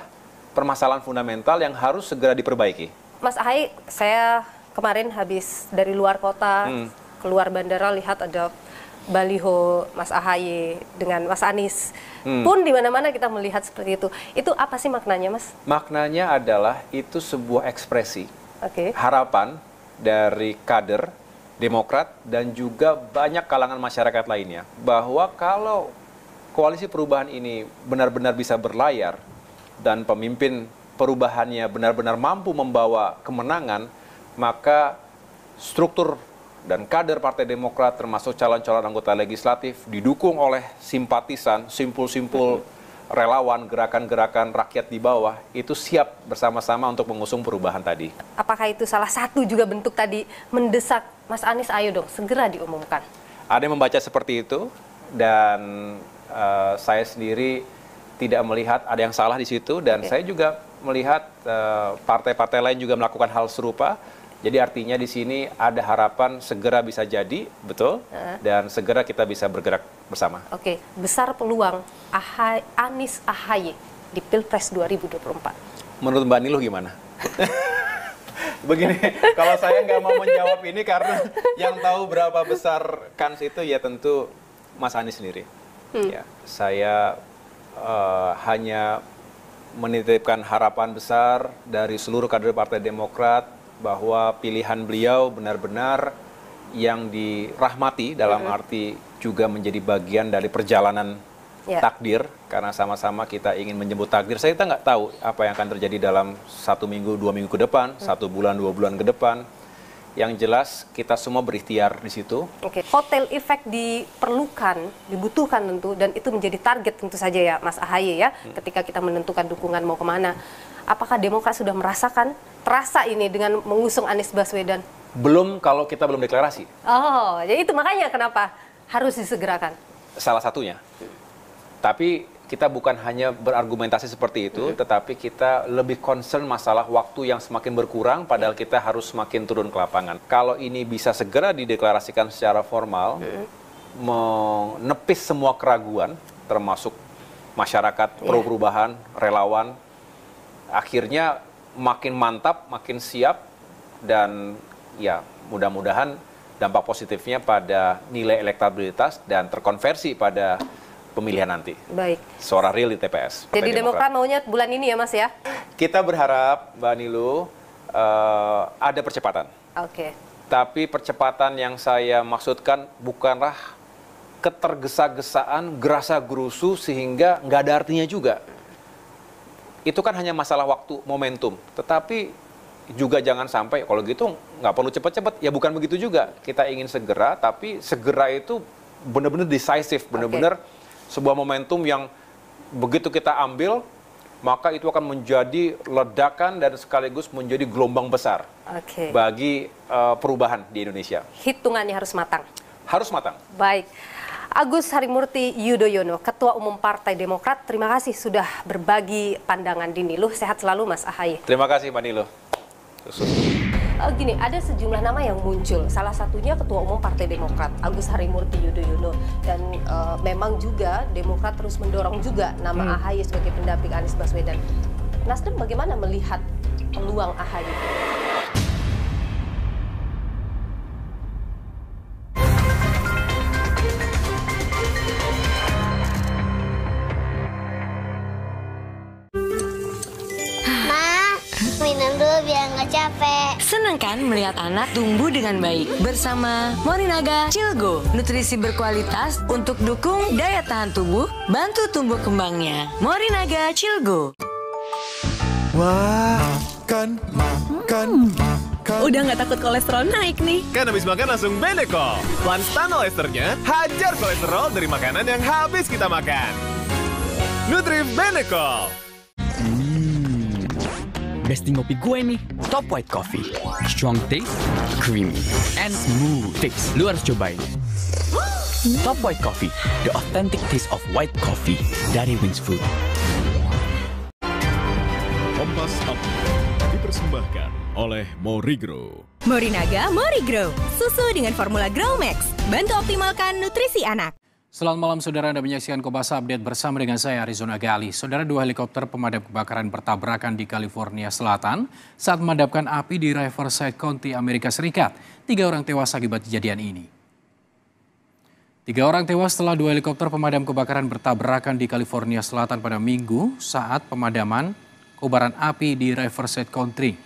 permasalahan fundamental yang harus segera diperbaiki. Mas Ahaye, saya kemarin habis dari luar kota Hmm. keluar bandara lihat ada baliho Mas Ahaye dengan Mas Anies Hmm. pun di mana-mana kita melihat seperti itu. Itu apa sih maknanya, Mas? Maknanya adalah itu sebuah ekspresi Oke. harapan dari kader Demokrat dan juga banyak kalangan masyarakat lainnya bahwa kalau koalisi perubahan ini benar-benar bisa berlayar dan pemimpin perubahannya benar-benar mampu membawa kemenangan, maka struktur dan kader Partai Demokrat termasuk calon-calon anggota legislatif didukung oleh simpatisan, simpul-simpul relawan, gerakan-gerakan rakyat di bawah itu siap bersama-sama untuk mengusung perubahan tadi. Apakah itu salah satu juga bentuk tadi mendesak Mas Anies ayo dong segera diumumkan. Ada yang membaca seperti itu dan eh, saya sendiri tidak melihat ada yang salah di situ dan Oke. saya juga melihat eh, partai-partai lain juga melakukan hal serupa. Jadi artinya di sini ada harapan segera bisa jadi, betul, Heeh. dan segera kita bisa bergerak bersama. Oke, besar peluang Ahay, Anies Ahaye di Pilpres 2024. Menurut Mbak Niluh gimana? Begini, kalau saya nggak mau menjawab ini karena yang tahu berapa besar kans itu ya tentu Mas Anies sendiri. Hmm. Ya, saya eh, hanya menitipkan harapan besar dari seluruh kader Partai Demokrat bahwa pilihan beliau benar-benar yang dirahmati dalam Mhm. arti juga menjadi bagian dari perjalanan Ya. takdir karena sama-sama kita ingin menjemput takdir. Saya kita nggak tahu apa yang akan terjadi dalam satu minggu, dua minggu ke depan, satu bulan, dua bulan ke depan. Yang jelas kita semua berikhtiar di situ. Oke, hotel effect diperlukan, dibutuhkan tentu, dan itu menjadi target tentu saja ya Mas Ahaye ya, ketika kita menentukan dukungan mau ke mana. Apakah Demokrat sudah merasakan, terasa ini dengan mengusung Anies Baswedan? Belum kalau kita belum deklarasi. Oh, jadi itu makanya kenapa harus disegerakan. Salah satunya. Tapi kita bukan hanya berargumentasi seperti itu, tetapi kita lebih concern masalah waktu yang semakin berkurang, padahal kita harus semakin turun ke lapangan. Kalau ini bisa segera dideklarasikan secara formal, menepis semua keraguan, termasuk masyarakat pro perubahan, relawan, akhirnya makin mantap, makin siap, dan ya mudah-mudahan dampak positifnya pada nilai elektabilitas dan terkonversi pada pemilihan nanti. Baik. Suara real di TPS. Jadi Demokrat maunya bulan ini ya Mas ya? Kita berharap, Mbak Nilu, eh, ada percepatan. Oke. Tapi percepatan yang saya maksudkan bukanlah ketergesa-gesaan, gerasa gerusu sehingga nggak ada artinya juga. Itu kan hanya masalah waktu, momentum. Tetapi juga jangan sampai kalau gitu nggak perlu cepat-cepat. Ya bukan begitu juga. Kita ingin segera, tapi segera itu benar-benar decisive, benar-benar sebuah momentum yang begitu kita ambil, maka itu akan menjadi ledakan dan sekaligus menjadi gelombang besar Oke. bagi eh, perubahan di Indonesia. Hitungannya harus matang. Harus matang. Baik. Agus Harimurti Yudhoyono, Ketua Umum Partai Demokrat, terima kasih sudah berbagi pandangan di Niluh. Sehat selalu Mas Ahaye. Terima kasih, Mbak. Susus. Eh, gini, ada sejumlah nama yang muncul. Salah satunya Ketua Umum Partai Demokrat, Agus Harimurti Yudhoyono. Dan eh, memang juga Demokrat terus mendorong juga nama Hmm. AHY sebagai pendamping Anies Baswedan. Nasdem bagaimana melihat peluang AHY? Senang kan melihat anak tumbuh dengan baik bersama Morinaga Cilgo, nutrisi berkualitas untuk dukung daya tahan tubuh, bantu tumbuh kembangnya. Morinaga Cilgo. Wah, makan, makan, makan. Udah nggak takut kolesterol naik nih. Kan habis makan langsung Beneko. Lanstan Esternya hajar kolesterol dari makanan yang habis kita makan. Nutrif Beneko. Besti ngopi gue nih, Top White Coffee. Strong taste, creamy, and smooth taste. Lu harus cobain. Top White Coffee, the authentic taste of white coffee dari Wings Food. Kompas Update dipersembahkan oleh Morigro. Morinaga Morigrow, susu dengan formula Grow Max, bantu optimalkan nutrisi anak. Selamat malam saudara Anda menyaksikan Kompas Update bersama dengan saya Arizona Gali. Saudara dua helikopter pemadam kebakaran bertabrakan di California Selatan saat memadamkan api di Riverside County, Amerika Serikat. Tiga orang tewas akibat kejadian ini. Tiga orang tewas setelah dua helikopter pemadam kebakaran bertabrakan di California Selatan pada minggu saat pemadaman kobaran api di Riverside Country.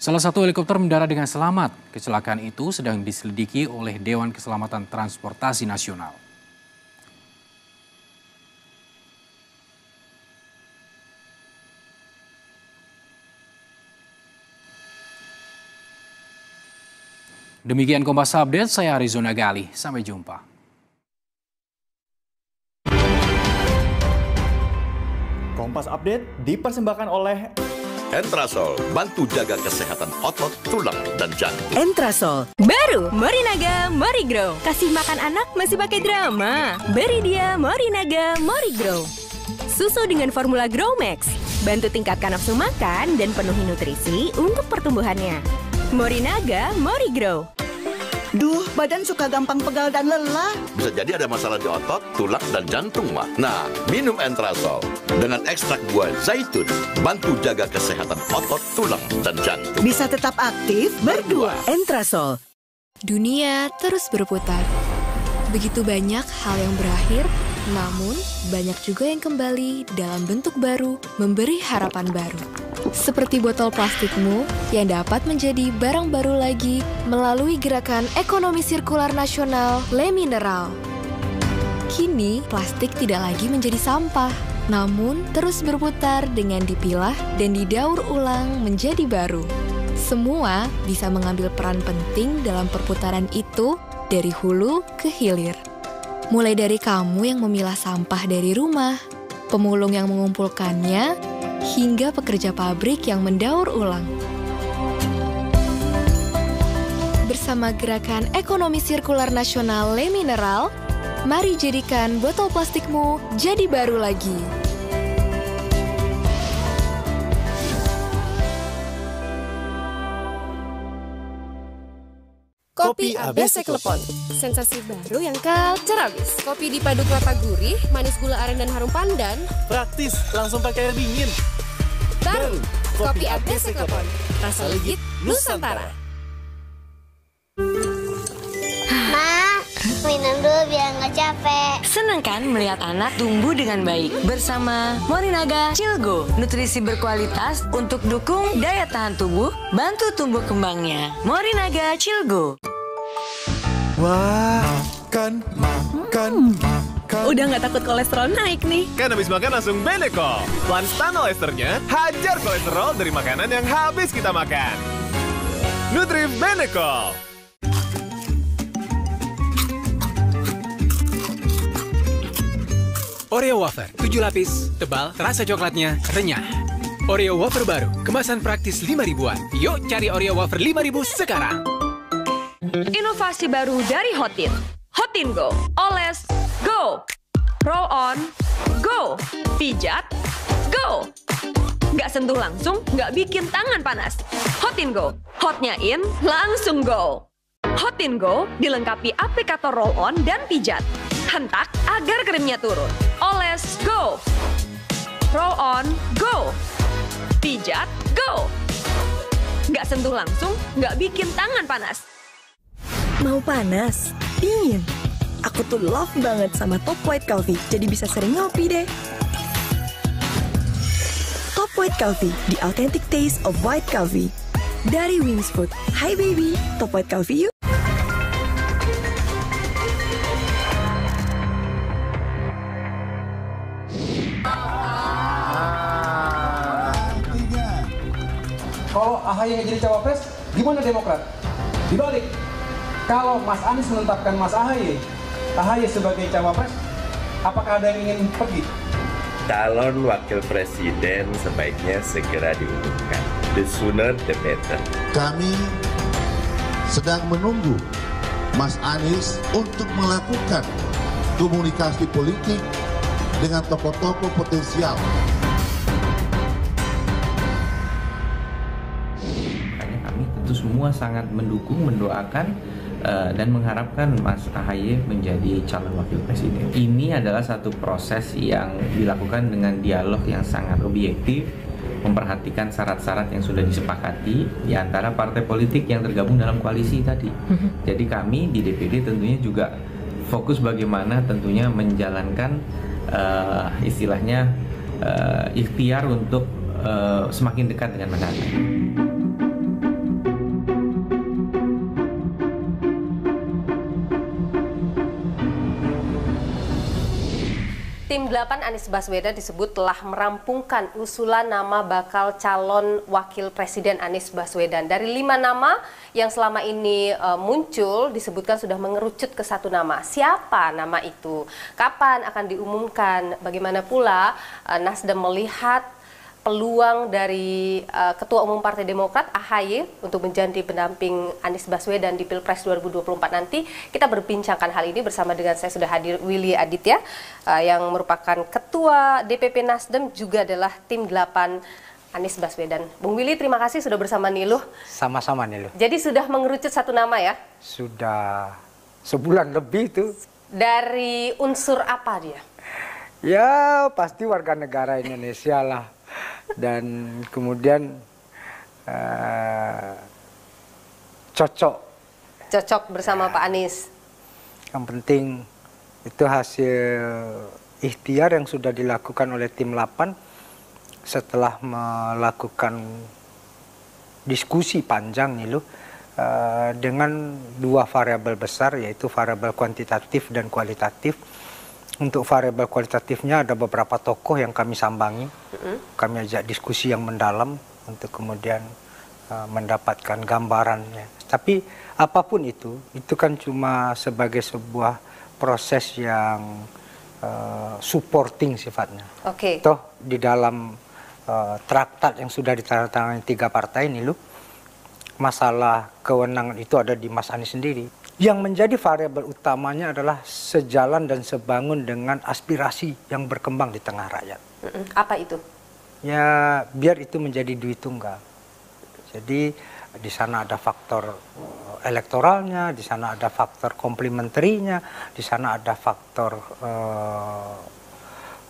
Salah satu helikopter mendarat dengan selamat. Kecelakaan itu sedang diselidiki oleh Dewan Keselamatan Transportasi Nasional. Demikian Kompas Update, saya Arizona Gali. Sampai jumpa. Kompas Update dipersembahkan oleh Entrasol, bantu jaga kesehatan otot, tulang, dan jantung. Entrasol, baru Morinaga Morigrow. Kasih makan anak masih pakai drama. Beri dia Morinaga Morigrow. Susu dengan formula Grow Max. Bantu tingkatkan nafsu makan dan penuhi nutrisi untuk pertumbuhannya. Morinaga Morigrow. Duh, badan suka gampang pegal dan lelah. Bisa jadi ada masalah di otot, tulang, dan jantung, mah. Nah, minum Entrasol dengan ekstrak buah zaitun, bantu jaga kesehatan otot, tulang, dan jantung. Bisa tetap aktif berdua. Entrasol. Dunia terus berputar. Begitu banyak hal yang berakhir, namun banyak juga yang kembali dalam bentuk baru, memberi harapan baru. Seperti botol plastikmu yang dapat menjadi barang baru lagi melalui gerakan ekonomi sirkular nasional Le Mineral. Kini, plastik tidak lagi menjadi sampah, namun terus berputar dengan dipilah dan didaur ulang menjadi baru. Semua bisa mengambil peran penting dalam perputaran itu dari hulu ke hilir. Mulai dari kamu yang memilah sampah dari rumah, pemulung yang mengumpulkannya, hingga pekerja pabrik yang mendaur ulang. Bersama gerakan ekonomi sirkular nasional Le Mineral, mari jadikan botol plastikmu jadi baru lagi. Kopi ABC Klepon. Sensasi baru yang culture abis. Kopi dipadu kelapa gurih, manis gula aren dan harum pandan. Praktis, langsung pakai air dingin. Baru, Kopi ABC Klepon. Rasa legit Nusantara. Ma, minum dulu biar nggak capek. Senang kan melihat anak tumbuh dengan baik bersama Morinaga Cilgo, nutrisi berkualitas untuk dukung daya tahan tubuh, bantu tumbuh kembangnya. Morinaga Cilgo. Wah, makan, makan, makan. Udah nggak takut kolesterol naik nih. Kan habis makan langsung Beneko. Lanstan esternya hajar kolesterol dari makanan yang habis kita makan. Nutrif Beneko. Oreo wafer, 7 lapis, tebal, terasa coklatnya, renyah. Oreo wafer baru, kemasan praktis 5 ribuan. Yuk cari Oreo wafer 5 ribu sekarang. Inovasi baru dari Hotin. Hotin Go. Oles, go. Roll on, go. Pijat, go. Nggak sentuh langsung, nggak bikin tangan panas. Hotin Go. Hotnya in, langsung go. Hotin Go dilengkapi aplikator roll on dan pijat. Hentak agar krimnya turun. Oles, go. Roll on, go. Pijat, go. Nggak sentuh langsung, nggak bikin tangan panas. Mau panas? Dingin? Aku tuh love banget sama Top White Coffee, jadi bisa sering ngopi deh. Top White Coffee, the authentic taste of white coffee. Dari Wings Food. Hai baby, Top White Coffee yuk. Kalau AHY jadi cawapres, gimana Demokrat? Dibalik, kalau Mas Anies menetapkan Mas AHY, AHY sebagai cawapres, apakah ada yang ingin pergi? Calon wakil presiden sebaiknya segera diumumkan. The sooner the better. Kami sedang menunggu Mas Anies untuk melakukan komunikasi politik dengan tokoh-tokoh potensial. Kami tentu semua sangat mendukung, mendoakan eh, dan mengharapkan Mas AHY menjadi calon wakil presiden. Ini adalah satu proses yang dilakukan dengan dialog yang sangat objektif, memperhatikan syarat-syarat yang sudah disepakati di antara partai politik yang tergabung dalam koalisi tadi. Jadi kami di DPD tentunya juga fokus bagaimana tentunya menjalankan uh, istilahnya uh, ikhtiar untuk uh, semakin dekat dengan masyarakat. Tim 8 Anies Baswedan disebut telah merampungkan usulan nama bakal calon wakil presiden Anies Baswedan. Dari lima nama yang selama ini uh, muncul disebutkan sudah mengerucut ke satu nama. Siapa nama itu? Kapan akan diumumkan? Bagaimana pula uh, Nasdem melihat peluang dari uh, Ketua Umum Partai Demokrat AHY untuk menjadi pendamping Anies Baswedan di Pilpres 2024 nanti. Kita berbincangkan hal ini bersama dengan saya sudah hadir Willy Aditya uh, yang merupakan Ketua DPP Nasdem juga adalah tim 8 Anies Baswedan. Bung Willy, terima kasih sudah bersama Niluh. Sama-sama Niluh. Jadi sudah mengerucut satu nama ya? Sudah sebulan lebih itu. Dari unsur apa dia? Ya pasti warga negara Indonesia lah dan kemudian uh, cocok. Cocok bersama Pak Anies. Yang penting itu hasil ikhtiar yang sudah dilakukan oleh tim 8 setelah melakukan diskusi panjang nih loh uh, dengan dua variabel besar yaitu variabel kuantitatif dan kualitatif untuk variabel kualitatifnya ada beberapa tokoh yang kami sambangi, mm-hmm. kami ajak diskusi yang mendalam untuk kemudian uh, mendapatkan gambarannya. Tapi apa pun itu, itu kan cuma sebagai sebuah proses yang uh, supporting sifatnya. Oke. Okay. Toh di dalam uh, traktat yang sudah ditandatangani tiga partai ini, lu masalah kewenangan itu ada di Mas Anies sendiri yang menjadi variabel utamanya adalah sejalan dan sebangun dengan aspirasi yang berkembang di tengah rakyat. Apa itu? Ya, biar itu menjadi duit tunggal. Jadi di sana ada faktor eh, elektoralnya, di sana ada faktor komplementerinya, di sana ada faktor uh,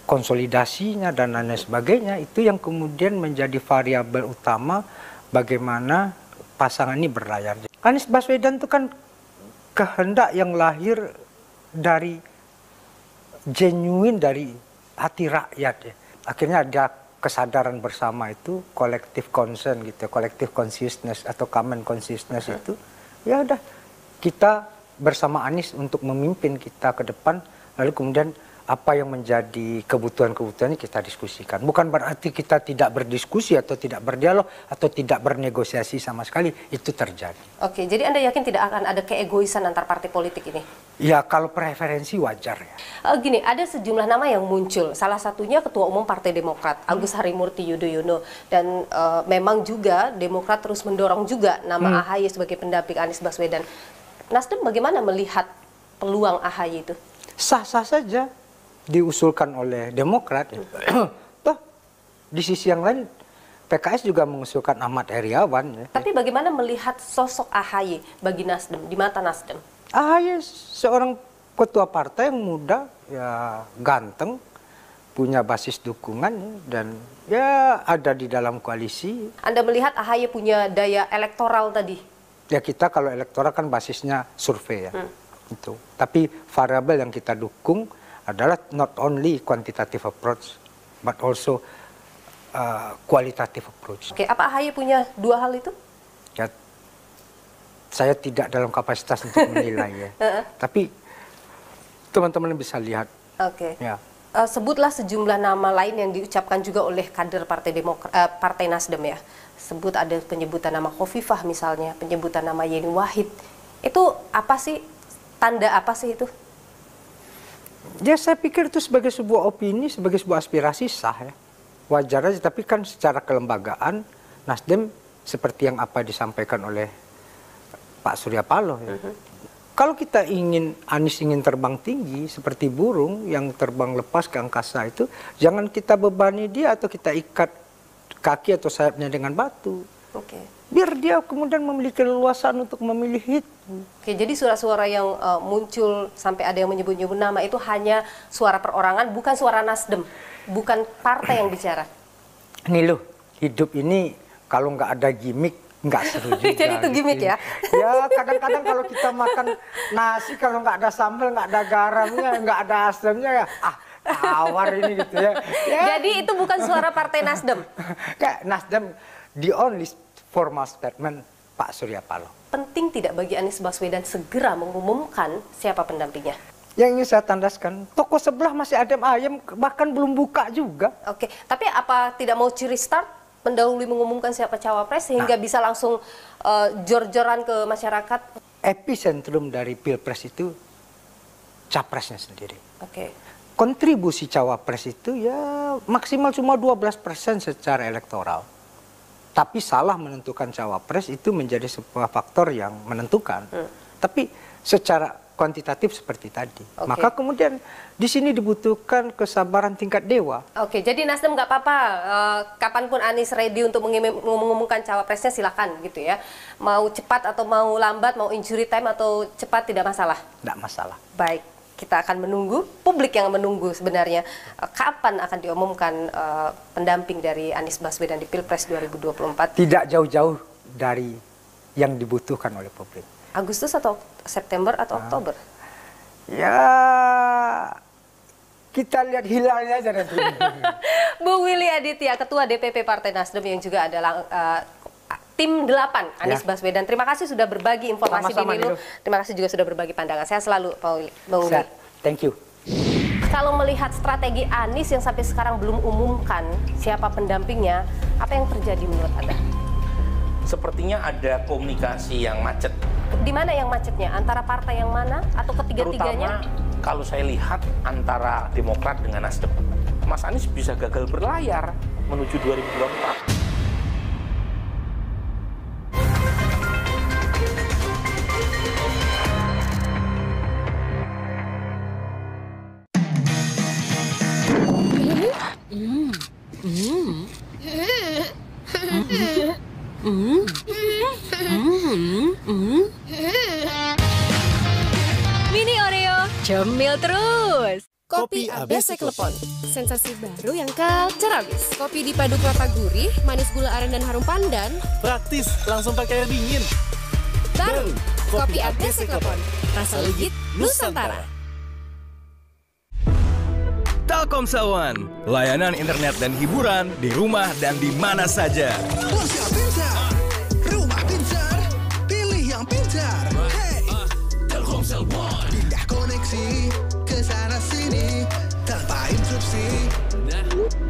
konsolidasinya dan lain sebagainya. Itu yang kemudian menjadi variabel utama bagaimana pasangan ini berlayar. Anies Baswedan itu kan kehendak yang lahir dari genuine dari hati rakyat ya. Akhirnya ada kesadaran bersama itu kolektif concern gitu, kolektif consciousness atau common consciousness hmm. itu ya udah kita bersama Anies untuk memimpin kita ke depan lalu kemudian apa yang menjadi kebutuhan-kebutuhannya kita diskusikan. Bukan berarti kita tidak berdiskusi atau tidak berdialog atau tidak bernegosiasi sama sekali. Itu terjadi. Oke, jadi Anda yakin tidak akan ada keegoisan antar partai politik ini? Ya, kalau preferensi wajar ya. Uh, gini, ada sejumlah nama yang muncul. Salah satunya Ketua Umum Partai Demokrat, Agus Harimurti Yudhoyono. Dan uh, memang juga Demokrat terus mendorong juga nama hmm. AHY sebagai pendamping Anies Baswedan. Nasdem bagaimana melihat peluang AHY itu? Sah-sah saja diusulkan oleh Demokrat ya. Toh di sisi yang lain PKS juga mengusulkan Ahmad Heriawan ya. Tapi bagaimana melihat sosok AHY bagi Nasdem di mata Nasdem? AHY seorang ketua partai yang muda ya ganteng punya basis dukungan dan ya ada di dalam koalisi. Anda melihat AHY punya daya elektoral tadi? Ya kita kalau elektoral kan basisnya survei ya. Hmm. Itu. Tapi variabel yang kita dukung adalah not only quantitative approach but also uh, qualitative approach. Oke, apa AHY punya dua hal itu? Ya, saya tidak dalam kapasitas untuk menilai ya. Tapi teman-teman bisa lihat. Oke. Ya. Uh, sebutlah sejumlah nama lain yang diucapkan juga oleh kader Partai Demokrat, uh, Partai Nasdem ya. Sebut ada penyebutan nama Khofifah misalnya, penyebutan nama Yeni Wahid. Itu apa sih? Tanda apa sih itu? Ya saya pikir itu sebagai sebuah opini, sebagai sebuah aspirasi sah ya. Wajar aja, tapi kan secara kelembagaan Nasdem seperti yang apa disampaikan oleh Pak Surya Paloh ya. Uh -huh. Kalau kita ingin Anies ingin terbang tinggi seperti burung yang terbang lepas ke angkasa itu, jangan kita bebani dia atau kita ikat kaki atau sayapnya dengan batu. Oke. Okay biar dia kemudian memiliki leluasan untuk memilih hit. Oke, jadi suara-suara yang uh, muncul sampai ada yang menyebut-nyebut nama itu hanya suara perorangan, bukan suara Nasdem, bukan partai yang bicara. Ini loh, hidup ini kalau nggak ada gimmick, nggak seru juga. Jadi itu gimmick gitu. ya? Ya kadang-kadang kalau kita makan nasi kalau nggak ada sambal, nggak ada garamnya, nggak ada asamnya ya ah tawar ini gitu ya. ya. Jadi itu bukan suara Partai Nasdem. Kayak Nasdem the only formal statement Pak Surya Paloh. Penting tidak bagi Anies Baswedan segera mengumumkan siapa pendampingnya? Yang ingin saya tandaskan, toko sebelah masih adem ayam, bahkan belum buka juga. Oke, tapi apa tidak mau ciri start mendahului mengumumkan siapa cawapres sehingga Nah. bisa langsung uh, jor-joran ke masyarakat? Epicentrum dari pilpres itu capresnya sendiri. Oke. Kontribusi cawapres itu ya maksimal cuma 12% secara elektoral. Tapi salah menentukan cawapres itu menjadi sebuah faktor yang menentukan. Tapi secara kuantitatif seperti tadi. Oke. Maka kemudian di sini dibutuhkan kesabaran tingkat dewa. Oke, jadi Nasdem nggak apa-apa. eh, kapan pun Anies ready untuk mengumumkan cawapresnya silakan gitu ya. Mau cepat atau mau lambat, mau injury time atau cepat tidak masalah. Tidak masalah. Baik, kita akan menunggu. Publik yang menunggu sebenarnya eh, kapan akan diumumkan eh, pendamping dari Anies Baswedan di Pilpres 2024. Tidak jauh-jauh dari yang dibutuhkan oleh publik. Agustus atau September atau Ah. Oktober? Ya kita lihat hilalnya aja nanti. Bu Willy Aditya, Ketua DPP Partai Nasdem yang juga adalah eh, tim 8 Anies Ya. Baswedan. Terima kasih sudah berbagi informasi Sama-sama, di Milu. Nilu. Terima kasih juga sudah berbagi pandangan. Saya selalu Pak. Sehat. Thank you. Kalau melihat strategi Anies yang sampai sekarang belum umumkan siapa pendampingnya, apa yang terjadi menurut Anda? Sepertinya ada komunikasi yang macet, Di mana yang macetnya? Antara partai yang mana atau ketiga-tiganya? terutama kalau saya lihat antara Demokrat dengan Nasdem. Mas Anies bisa gagal berlayar menuju 2024. Mini Oreo, cemil terus. Kopi ABC Klepon. Sensasi baru yang culture abis. Kopi dipadu kelapa gurih, manis gula aren dan harum pandan. Praktis, langsung pakai air dingin. Baru, kopi ABC Klepon. Rasa legit Nusantara. Telkomsel One, layanan internet dan hiburan di rumah dan di mana saja. Pintar, rumah pintar, pilih yang pintar. Hey, Telkomsel One, pindah koneksi ke sana sini tanpa interupsi.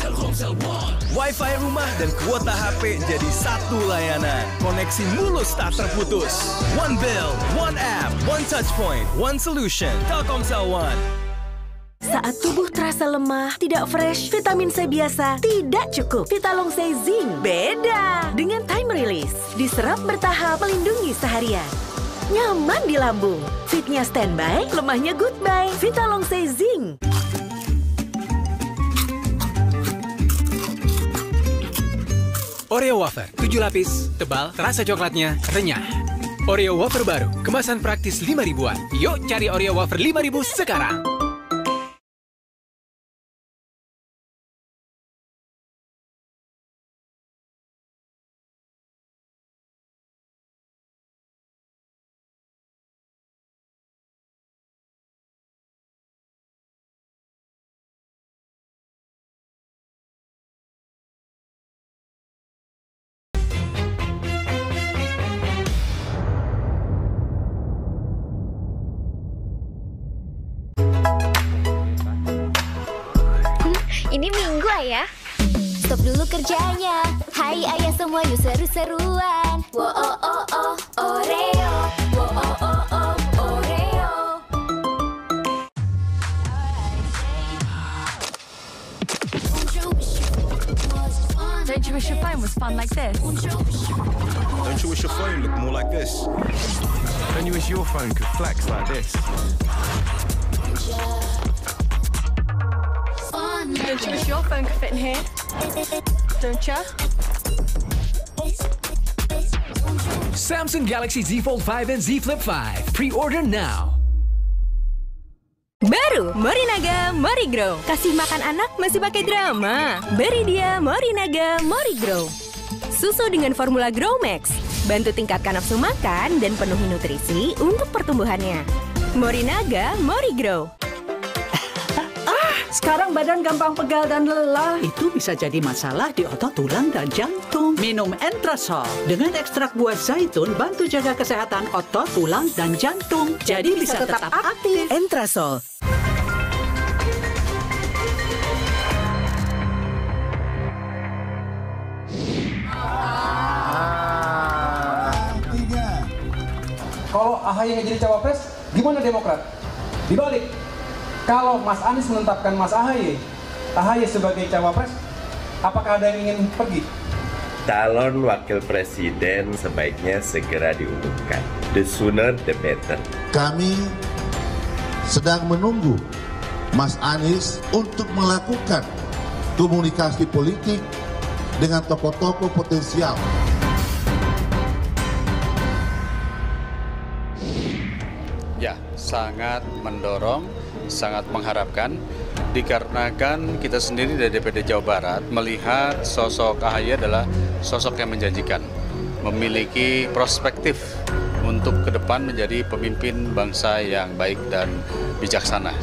Telkomsel One. Wi-Fi rumah dan kuota HP jadi satu layanan. Koneksi mulus tak terputus. One bill, one app, one touch point, one solution. Telkomsel One. Saat tubuh terasa lemah, tidak fresh, vitamin C biasa tidak cukup. Vitalong C Zinc beda. Dengan time release, diserap bertahap melindungi seharian. Nyaman di lambung. Fitnya standby, lemahnya goodbye. Vitalong C Zinc. Oreo wafer, 7 lapis, tebal, terasa coklatnya renyah. Oreo wafer baru, kemasan praktis 5 ribuan. Yuk cari Oreo wafer 5 ribu sekarang. Hai ayah semua yuk seru-seruan. Wo oh oh oh Oreo. Wo oh oh oh Oreo. Don't you wish your phone was fun like this? Don't you wish your phone looked more like this? Don't you wish your phone could flex like this? Don't you wish your phone could fit in here? Don't you? Samsung Galaxy Z Fold 5 and Z Flip 5. Pre-order now. Baru Morinaga Morigrow. Kasih makan anak masih pakai drama. Beri dia Morinaga Morigrow. Susu dengan formula Grow Max. Bantu tingkatkan nafsu makan dan penuhi nutrisi untuk pertumbuhannya. Morinaga Morigrow. Sekarang badan gampang pegal dan lelah. Itu bisa jadi masalah di otot tulang dan jantung. Minum Entrasol. Dengan ekstrak buah zaitun, bantu jaga kesehatan otot, tulang, dan jantung. Jadi, bisa, tetap, aktif. Entrasol. Kalau AHY jadi cawapres, gimana Demokrat? Dibalik, kalau Mas Anies menetapkan Mas AHY, AHY sebagai cawapres, apakah ada yang ingin pergi? Calon wakil presiden sebaiknya segera diumumkan. The sooner the better. Kami sedang menunggu Mas Anies untuk melakukan komunikasi politik dengan tokoh-tokoh potensial. Ya, sangat mendorong, sangat mengharapkan dikarenakan kita sendiri dari DPD Jawa Barat melihat sosok AHY adalah sosok yang menjanjikan, memiliki perspektif untuk ke depan menjadi pemimpin bangsa yang baik dan bijaksana.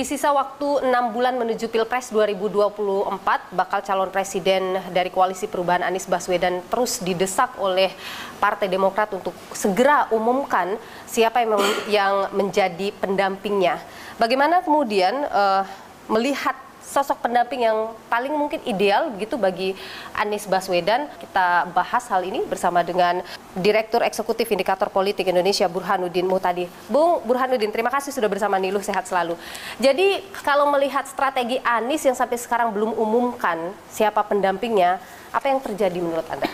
Di sisa waktu 6 bulan menuju Pilpres 2024, bakal calon presiden dari Koalisi Perubahan Anies Baswedan terus didesak oleh Partai Demokrat untuk segera umumkan siapa yang, menjadi pendampingnya. Bagaimana kemudian uh, melihat sosok pendamping yang paling mungkin ideal begitu bagi Anies Baswedan. Kita bahas hal ini bersama dengan Direktur Eksekutif Indikator Politik Indonesia Burhanuddin Muhtadi. Bung Burhanuddin, terima kasih sudah bersama Niluh, sehat selalu. Jadi kalau melihat strategi Anies yang sampai sekarang belum umumkan siapa pendampingnya, apa yang terjadi menurut Anda?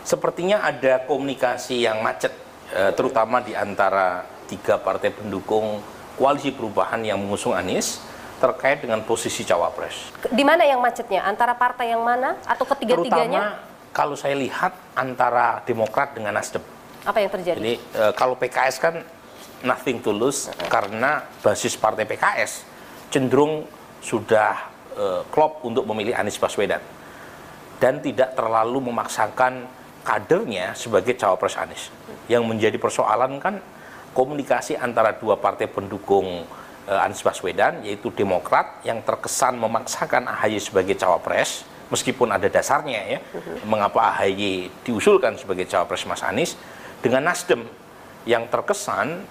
Sepertinya ada komunikasi yang macet, eh, terutama di antara tiga partai pendukung koalisi perubahan yang mengusung Anies terkait dengan posisi cawapres. Di mana yang macetnya? Antara partai yang mana atau ketiga-tiganya? Terutama kalau saya lihat antara Demokrat dengan Nasdem. Apa yang terjadi? Jadi e, kalau PKS kan nothing to lose karena basis partai PKS cenderung sudah e, klop untuk memilih Anies Baswedan dan tidak terlalu memaksakan kadernya sebagai cawapres Anies. Yang menjadi persoalan kan komunikasi antara dua partai pendukung uh, Anies Baswedan yaitu Demokrat yang terkesan memaksakan AHY sebagai cawapres meskipun ada dasarnya ya mengapa AHY diusulkan sebagai cawapres Mas Anies dengan Nasdem yang terkesan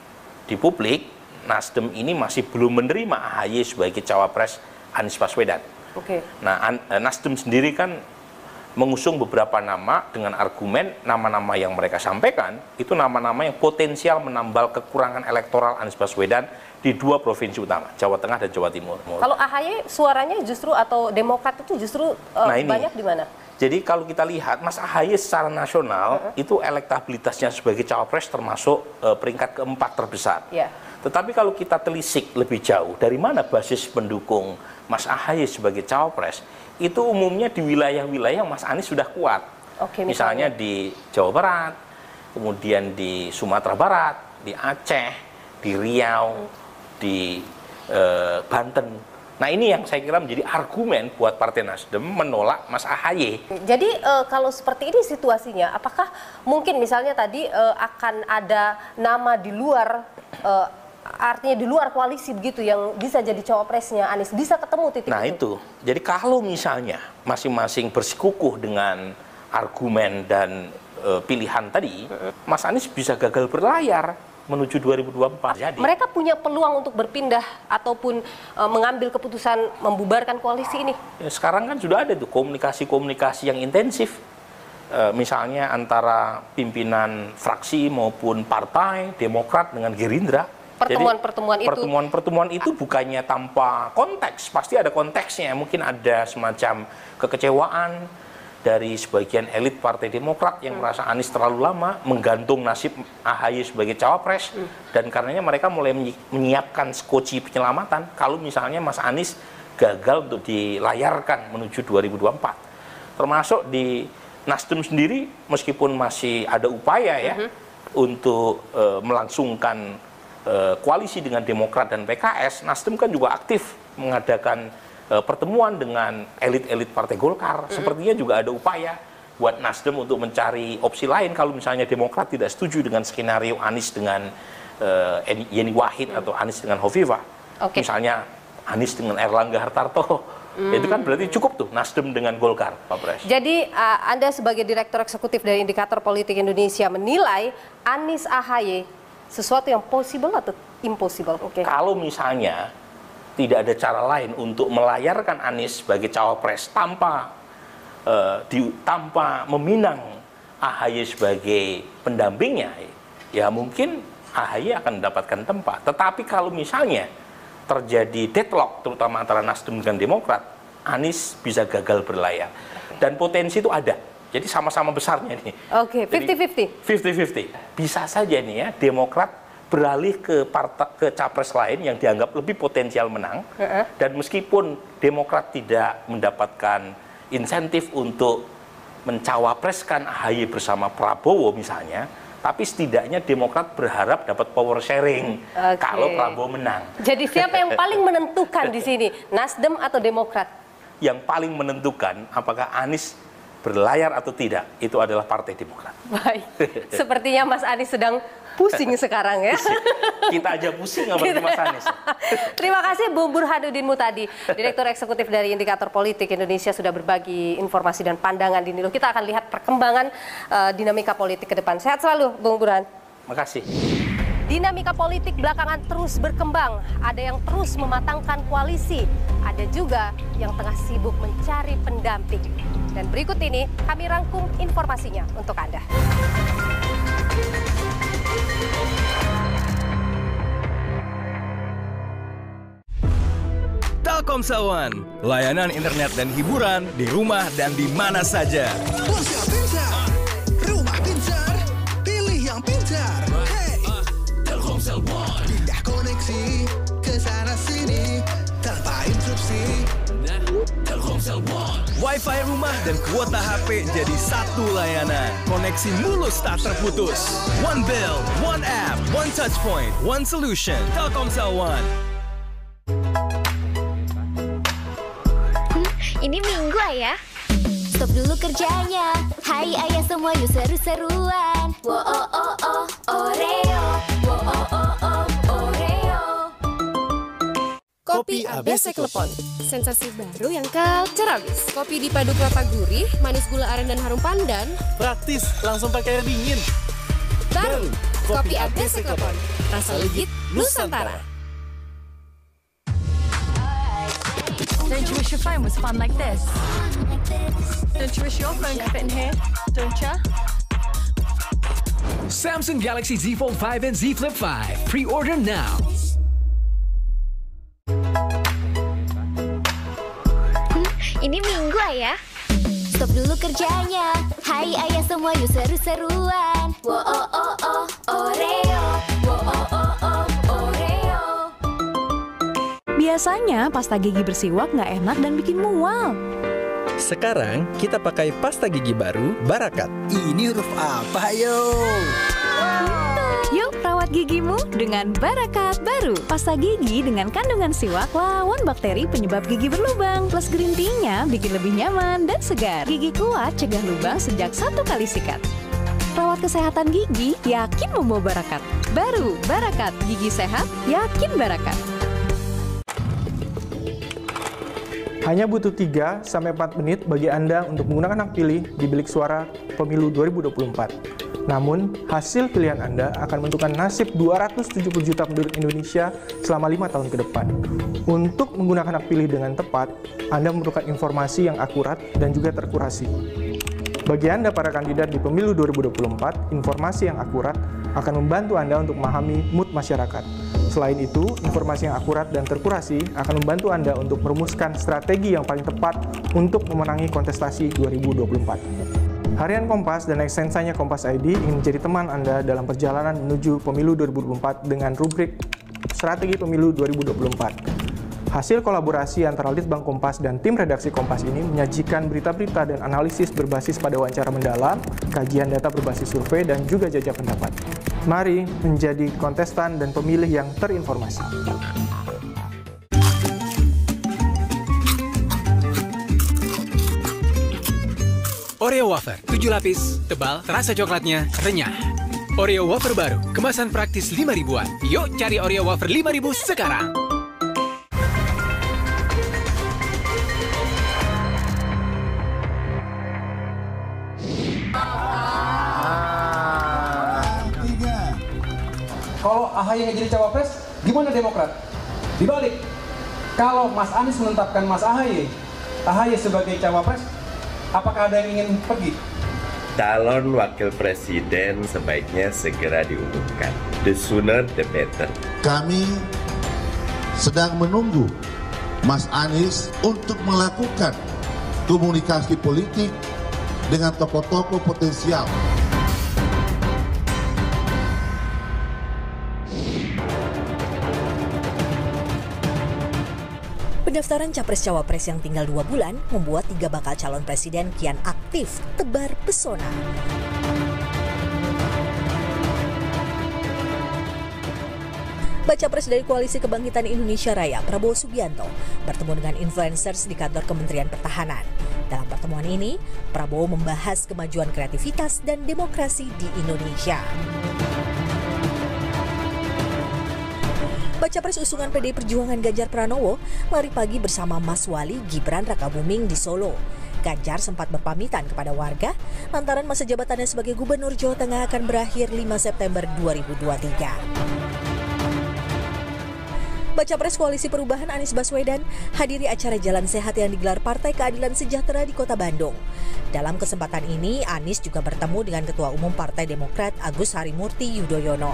di publik Nasdem ini masih belum menerima AHY sebagai cawapres Anies Baswedan. Oke. Okay. Nah, eh, Nasdem sendiri kan mengusung beberapa nama dengan argumen nama-nama yang mereka sampaikan itu nama-nama yang potensial menambal kekurangan elektoral Anies Baswedan di dua provinsi utama, Jawa Tengah dan Jawa Timur. Kalau AHY suaranya justru atau Demokrat itu justru uh, nah ini, banyak di mana? Jadi kalau kita lihat Mas AHY secara nasional uh -huh. itu elektabilitasnya sebagai cawapres termasuk uh, peringkat keempat terbesar. Yeah. Tetapi kalau kita telisik lebih jauh dari mana basis pendukung Mas AHY sebagai cawapres itu umumnya di wilayah-wilayah Mas Anies sudah kuat. Oke, misalnya. misalnya di Jawa Barat, kemudian di Sumatera Barat, di Aceh, di Riau. Hmm di uh, Banten. Nah ini yang saya kira menjadi argumen buat Partai Nasdem menolak Mas Ahaye. Jadi uh, kalau seperti ini situasinya, apakah mungkin misalnya tadi uh, akan ada nama di luar uh, artinya di luar koalisi begitu yang bisa jadi cawapresnya Anies bisa ketemu titik nah itu. itu. Jadi kalau misalnya masing-masing bersikukuh dengan argumen dan uh, pilihan tadi, Mas Anies bisa gagal berlayar menuju 2024. Jadi mereka punya peluang untuk berpindah ataupun e, mengambil keputusan membubarkan koalisi ini. Ya, sekarang kan sudah ada tuh komunikasi-komunikasi yang intensif. E, misalnya antara pimpinan fraksi maupun partai Demokrat dengan Gerindra. Pertemuan-pertemuan itu pertemuan-pertemuan itu bukannya tanpa konteks, pasti ada konteksnya. Mungkin ada semacam kekecewaan dari sebagian elit Partai Demokrat yang hmm. merasa Anies terlalu lama menggantung nasib AHY sebagai cawapres hmm. dan karenanya mereka mulai menyiapkan skoci penyelamatan kalau misalnya Mas Anies gagal untuk dilayarkan menuju 2024 termasuk di Nasdem sendiri meskipun masih ada upaya ya hmm. untuk uh, melangsungkan eh, koalisi dengan Demokrat dan PKS, Nasdem kan juga aktif mengadakan eh, pertemuan dengan elit-elit Partai Golkar. Sepertinya juga ada upaya buat Nasdem untuk mencari opsi lain kalau misalnya Demokrat tidak setuju dengan skenario Anies dengan eh, Yeni Wahid atau Anies dengan Hovifah. Oke. Misalnya Anies dengan Erlangga Hartarto. Hmm. Itu kan berarti cukup tuh Nasdem dengan Golkar, Pak Pres. Jadi uh, Anda sebagai Direktur Eksekutif dari Indikator Politik Indonesia menilai Anies AHY sesuatu yang possible atau impossible? Oke. Kalau misalnya tidak ada cara lain untuk melayarkan Anies sebagai cawapres tanpa eh, di, tanpa meminang AHY sebagai pendampingnya, ya mungkin AHY akan mendapatkan tempat. Tetapi kalau misalnya terjadi deadlock terutama antara Nasdem dan Demokrat, Anies bisa gagal berlayar. Dan potensi itu ada. Jadi sama-sama besarnya nih. Oke, 50-50. 50-50. Bisa saja nih ya, Demokrat beralih ke partai ke capres lain yang dianggap lebih potensial menang Heeh. dan meskipun Demokrat tidak mendapatkan insentif untuk mencawapreskan AHY bersama Prabowo misalnya, tapi setidaknya Demokrat berharap dapat power sharing Oke. kalau Prabowo menang. Jadi siapa yang paling menentukan di sini? Nasdem atau Demokrat? Yang paling menentukan apakah Anies berlayar atau tidak itu adalah Partai Demokrat. Baik. Sepertinya Mas Anies sedang pusing sekarang ya. Kita aja pusing apalagi Mas Anies. Terima kasih Bung Burhanuddin Mutadi, Direktur Eksekutif dari Indikator Politik Indonesia sudah berbagi informasi dan pandangan di Nilo. Kita akan lihat perkembangan eh, dinamika politik ke depan. Sehat selalu Bung Burhan. Makasih. Dinamika politik belakangan terus berkembang. Ada yang terus mematangkan koalisi, ada juga yang tengah sibuk mencari pendamping. Dan berikut ini kami rangkum informasinya untuk Anda. Telkomsel One, layanan internet dan hiburan di rumah dan di mana saja. Ponsel pintar, rumah pintar, pilih yang pintar. Hey, Telkomsel One. Pindah koneksi ke sana sini. Telkomsel One. Wi-Fi rumah dan kuota HP jadi satu layanan. Koneksi mulus tak terputus. One bill, one app, one touch point, one solution. Telkomsel One. Ini minggu ayah. Stop dulu kerjanya. Hai ayah semua yuk seru-seruan. Wo oh oh oh Oreo. Wo oh oh Kopi ABC Klepon. Sensasi baru yang culture abis. Kopi dipadu kelapa gurih, manis gula aren dan harum pandan. Praktis, langsung pakai air dingin. Baru, kopi ABC Klepon. Rasa legit Nusantara. Don't you wish your phone was fun like this? Don't you wish your phone could fit in here? Don't you? Samsung Galaxy Z Fold 5 and Z Flip 5. Pre-order now. Ayah semua yuk seru-seruan. Wo oh oh oh Oreo. Wo oh oh oh Oreo. Biasanya pasta gigi bersiwak nggak enak dan bikin mual. Sekarang kita pakai pasta gigi baru Barakat. Ini huruf apa yo? Yuk rawat gigimu dengan Barakat baru. Pasta gigi dengan kandungan siwak lawan bakteri penyebab gigi berlubang. Plus green tea-nya bikin lebih nyaman dan segar. Gigi kuat cegah lubang sejak satu kali sikat. Rawat kesehatan gigi, yakin membawa Barakat. Baru Barakat, gigi sehat, yakin Barakat. Hanya butuh 3 sampai 4 menit bagi Anda untuk menggunakan hak pilih di bilik suara pemilu 2024. Namun, hasil pilihan Anda akan menentukan nasib 270 juta penduduk Indonesia selama lima tahun ke depan. Untuk menggunakan hak pilih dengan tepat, Anda memerlukan informasi yang akurat dan juga terkurasi. Bagi Anda para kandidat di pemilu 2024, informasi yang akurat akan membantu Anda untuk memahami mood masyarakat. Selain itu, informasi yang akurat dan terkurasi akan membantu Anda untuk merumuskan strategi yang paling tepat untuk memenangi kontestasi 2024. Harian Kompas dan ekstensanya Kompas ID ingin menjadi teman Anda dalam perjalanan menuju pemilu 2024 dengan rubrik Strategi Pemilu 2024. Hasil kolaborasi antara Litbang Kompas dan tim redaksi Kompas ini menyajikan berita-berita dan analisis berbasis pada wawancara mendalam, kajian data berbasis survei, dan juga jajak pendapat. Mari menjadi kontestan dan pemilih yang terinformasi. Oreo wafer, 7 lapis, tebal, terasa coklatnya, renyah. Oreo wafer baru, kemasan praktis 5 ribuan. Yuk cari Oreo wafer 5 ribu sekarang. Kalau AHY jadi cawapres, gimana Demokrat? Dibalik, kalau Mas Anies menetapkan Mas AHY, AHY sebagai cawapres, apakah ada yang ingin pergi? Calon wakil presiden sebaiknya segera diumumkan. The sooner the better. Kami sedang menunggu Mas Anies untuk melakukan komunikasi politik dengan tokoh-tokoh potensial. Pendaftaran Capres-Cawapres yang tinggal dua bulan membuat tiga bakal calon presiden kian aktif tebar pesona. Baca pres dari Koalisi Kebangkitan Indonesia Raya, Prabowo Subianto, bertemu dengan influencers di kantor Kementerian Pertahanan. Dalam pertemuan ini, Prabowo membahas kemajuan kreativitas dan demokrasi di Indonesia. Baca pres usungan PDI Perjuangan Ganjar Pranowo lari pagi bersama Mas Wali Gibran Rakabuming di Solo. Ganjar sempat berpamitan kepada warga lantaran masa jabatannya sebagai Gubernur Jawa Tengah akan berakhir 5 September 2023. Baca Pres Koalisi Perubahan Anies Baswedan hadiri acara Jalan Sehat yang digelar Partai Keadilan Sejahtera di Kota Bandung. Dalam kesempatan ini, Anies juga bertemu dengan Ketua Umum Partai Demokrat Agus Harimurti Yudhoyono.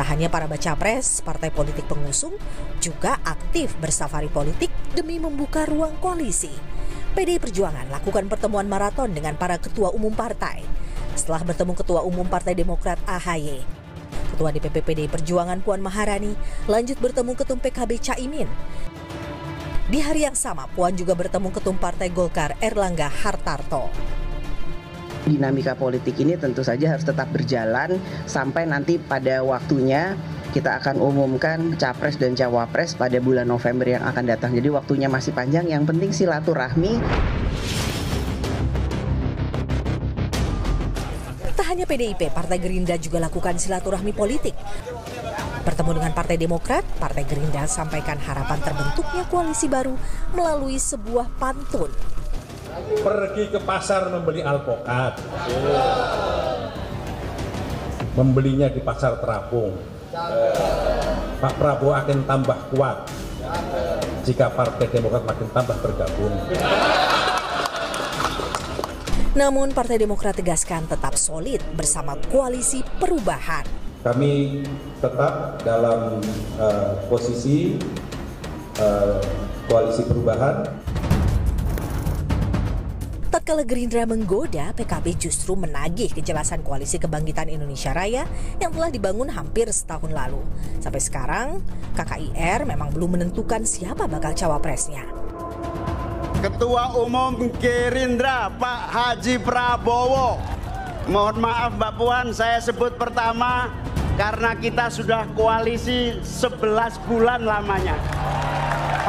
Tak hanya para baca pres, partai politik pengusung juga aktif bersafari politik demi membuka ruang koalisi. PDI Perjuangan lakukan pertemuan maraton dengan para ketua umum partai. Setelah bertemu Ketua Umum Partai Demokrat AHY, Ketua DPP PDI Perjuangan Puan Maharani lanjut bertemu Ketum PKB Caimin. Di hari yang sama, Puan juga bertemu Ketum Partai Golkar Erlangga Hartarto. Dinamika politik ini tentu saja harus tetap berjalan sampai nanti pada waktunya kita akan umumkan capres dan cawapres pada bulan November yang akan datang. Jadi waktunya masih panjang. Yang penting silaturahmi. Tak hanya PDIP, Partai Gerindra juga lakukan silaturahmi politik. Bertemu dengan Partai Demokrat, Partai Gerindra sampaikan harapan terbentuknya koalisi baru melalui sebuah pantun. Pergi ke pasar membeli alpokat. Membelinya di pasar terapung. Pak Prabowo akan tambah kuat jika Partai Demokrat makin tambah bergabung. Namun Partai Demokrat tegaskan tetap solid bersama koalisi perubahan. Kami tetap dalam eh, posisi eh, koalisi perubahan Tatkala Gerindra menggoda, PKB justru menagih kejelasan koalisi kebangkitan Indonesia Raya yang telah dibangun hampir setahun lalu. Sampai sekarang, KKIR memang belum menentukan siapa bakal cawapresnya. Ketua Umum Gerindra Pak Haji Prabowo. Mohon maaf Mbak Puan, saya sebut pertama karena kita sudah koalisi 11 bulan lamanya.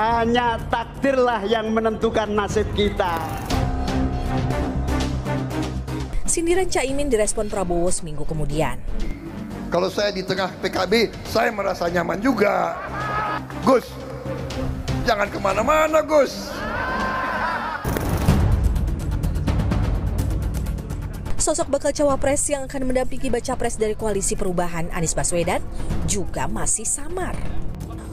Hanya takdirlah yang menentukan nasib kita. Sindiran Caimin direspon Prabowo seminggu kemudian. Kalau saya di tengah PKB, saya merasa nyaman juga. Gus, jangan ke mana-mana Gus. Sosok bakal cawapres yang akan mendampingi baca pres dari koalisi perubahan Anies Baswedan juga masih samar.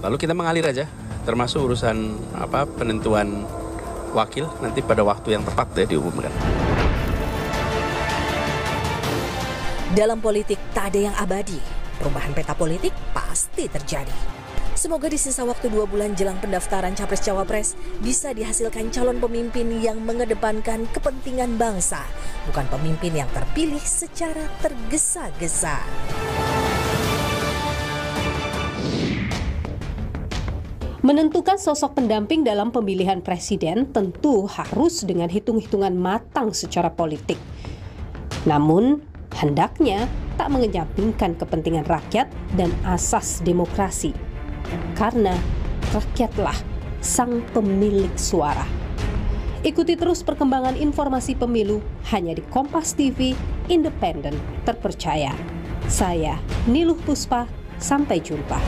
Lalu kita mengalir aja, termasuk urusan apa penentuan wakil nanti pada waktu yang tepat ya diumumkan. Dalam politik tak ada yang abadi. Perubahan peta politik pasti terjadi. Semoga di sisa waktu dua bulan jelang pendaftaran Capres-Cawapres bisa dihasilkan calon pemimpin yang mengedepankan kepentingan bangsa, bukan pemimpin yang terpilih secara tergesa-gesa. Menentukan sosok pendamping dalam pemilihan presiden tentu harus dengan hitung-hitungan matang secara politik. Namun, hendaknya tak mengejampingkan kepentingan rakyat dan asas demokrasi. Karena rakyatlah sang pemilik suara. Ikuti terus perkembangan informasi pemilu hanya di Kompas TV, independen, terpercaya. Saya Niluh Puspa, sampai jumpa.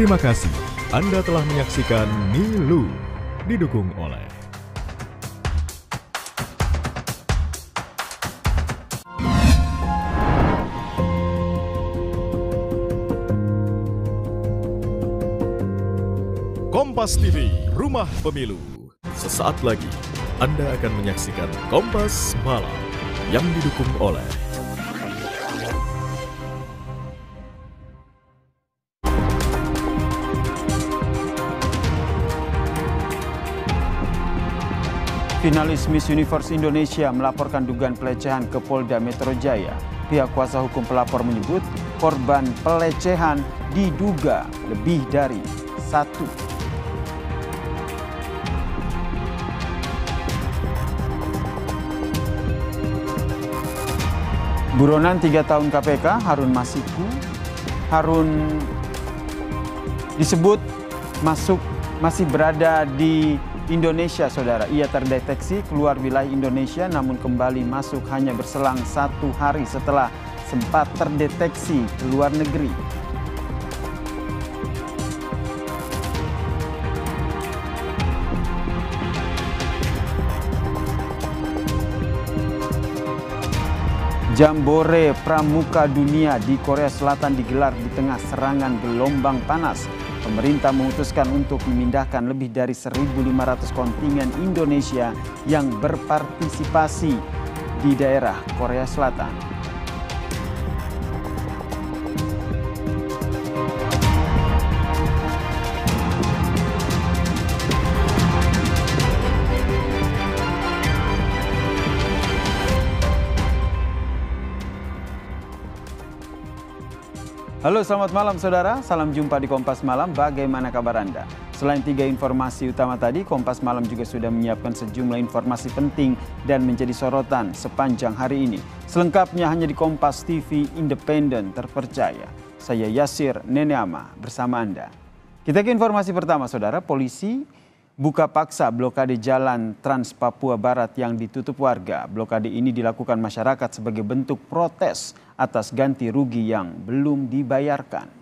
Terima kasih Anda telah menyaksikan Nilu didukung oleh Kompas TV, Rumah Pemilu. Sesaat lagi Anda akan menyaksikan Kompas Malam yang didukung oleh Finalis Miss Universe Indonesia melaporkan dugaan pelecehan ke Polda Metro Jaya. Pihak kuasa hukum pelapor menyebut korban pelecehan diduga lebih dari satu. Buronan tiga tahun KPK Harun Masiku, Harun disebut masuk masih berada di Indonesia, saudara. Ia terdeteksi keluar wilayah Indonesia namun kembali masuk hanya berselang satu hari setelah sempat terdeteksi keluar negeri. Jambore Pramuka Dunia di Korea Selatan digelar di tengah serangan gelombang panas. Pemerintah memutuskan untuk memindahkan lebih dari 1.500 kontingen Indonesia yang berpartisipasi di daerah Korea Selatan. Halo selamat malam saudara, salam jumpa di Kompas Malam, bagaimana kabar Anda? Selain tiga informasi utama tadi, Kompas Malam juga sudah menyiapkan sejumlah informasi penting dan menjadi sorotan sepanjang hari ini. Selengkapnya hanya di Kompas TV Independen Terpercaya. Saya Yasir Neneama bersama Anda. Kita ke informasi pertama saudara, polisi buka paksa blokade jalan Trans Papua Barat yang ditutup warga. Blokade ini dilakukan masyarakat sebagai bentuk protes atas ganti rugi yang belum dibayarkan.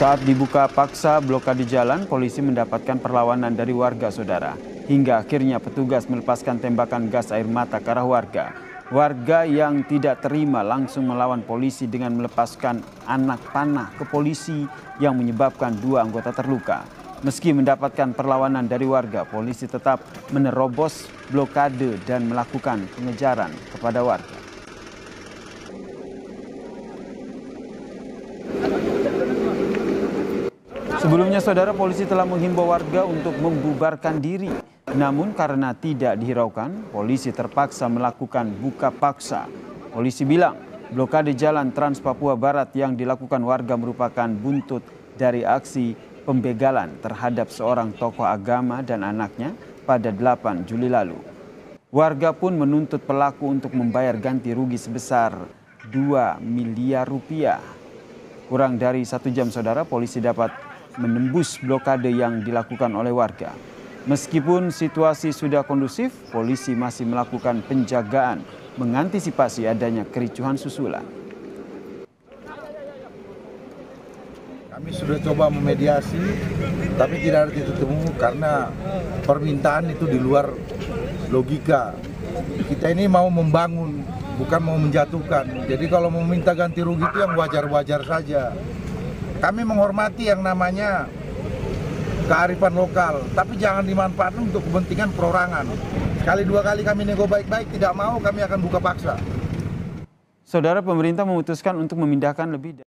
Saat dibuka paksa blokade jalan, polisi mendapatkan perlawanan dari warga saudara. Hingga akhirnya petugas melepaskan tembakan gas air mata ke arah warga. Warga yang tidak terima langsung melawan polisi dengan melepaskan anak panah ke polisi yang menyebabkan dua anggota terluka. Meski mendapatkan perlawanan dari warga, polisi tetap menerobos blokade dan melakukan pengejaran kepada warga. Sebelumnya saudara polisi telah menghimbau warga untuk membubarkan diri. Namun karena tidak dihiraukan, polisi terpaksa melakukan buka paksa. Polisi bilang blokade jalan Trans Papua Barat yang dilakukan warga merupakan buntut dari aksi pembegalan terhadap seorang tokoh agama dan anaknya pada 8 Juli lalu. Warga pun menuntut pelaku untuk membayar ganti rugi sebesar 2 miliar rupiah. Kurang dari satu jam saudara, polisi dapat menembus blokade yang dilakukan oleh warga. Meskipun situasi sudah kondusif, polisi masih melakukan penjagaan mengantisipasi adanya kericuhan susulan. Kami sudah coba memediasi, tapi tidak ada titik temu karena permintaan itu di luar logika. Kita ini mau membangun, bukan mau menjatuhkan. Jadi kalau meminta ganti rugi itu yang wajar-wajar saja kami menghormati yang namanya kearifan lokal, tapi jangan dimanfaatkan untuk kepentingan perorangan. Sekali dua kali kami nego baik-baik tidak mau, kami akan buka paksa. Saudara pemerintah memutuskan untuk memindahkan lebih dari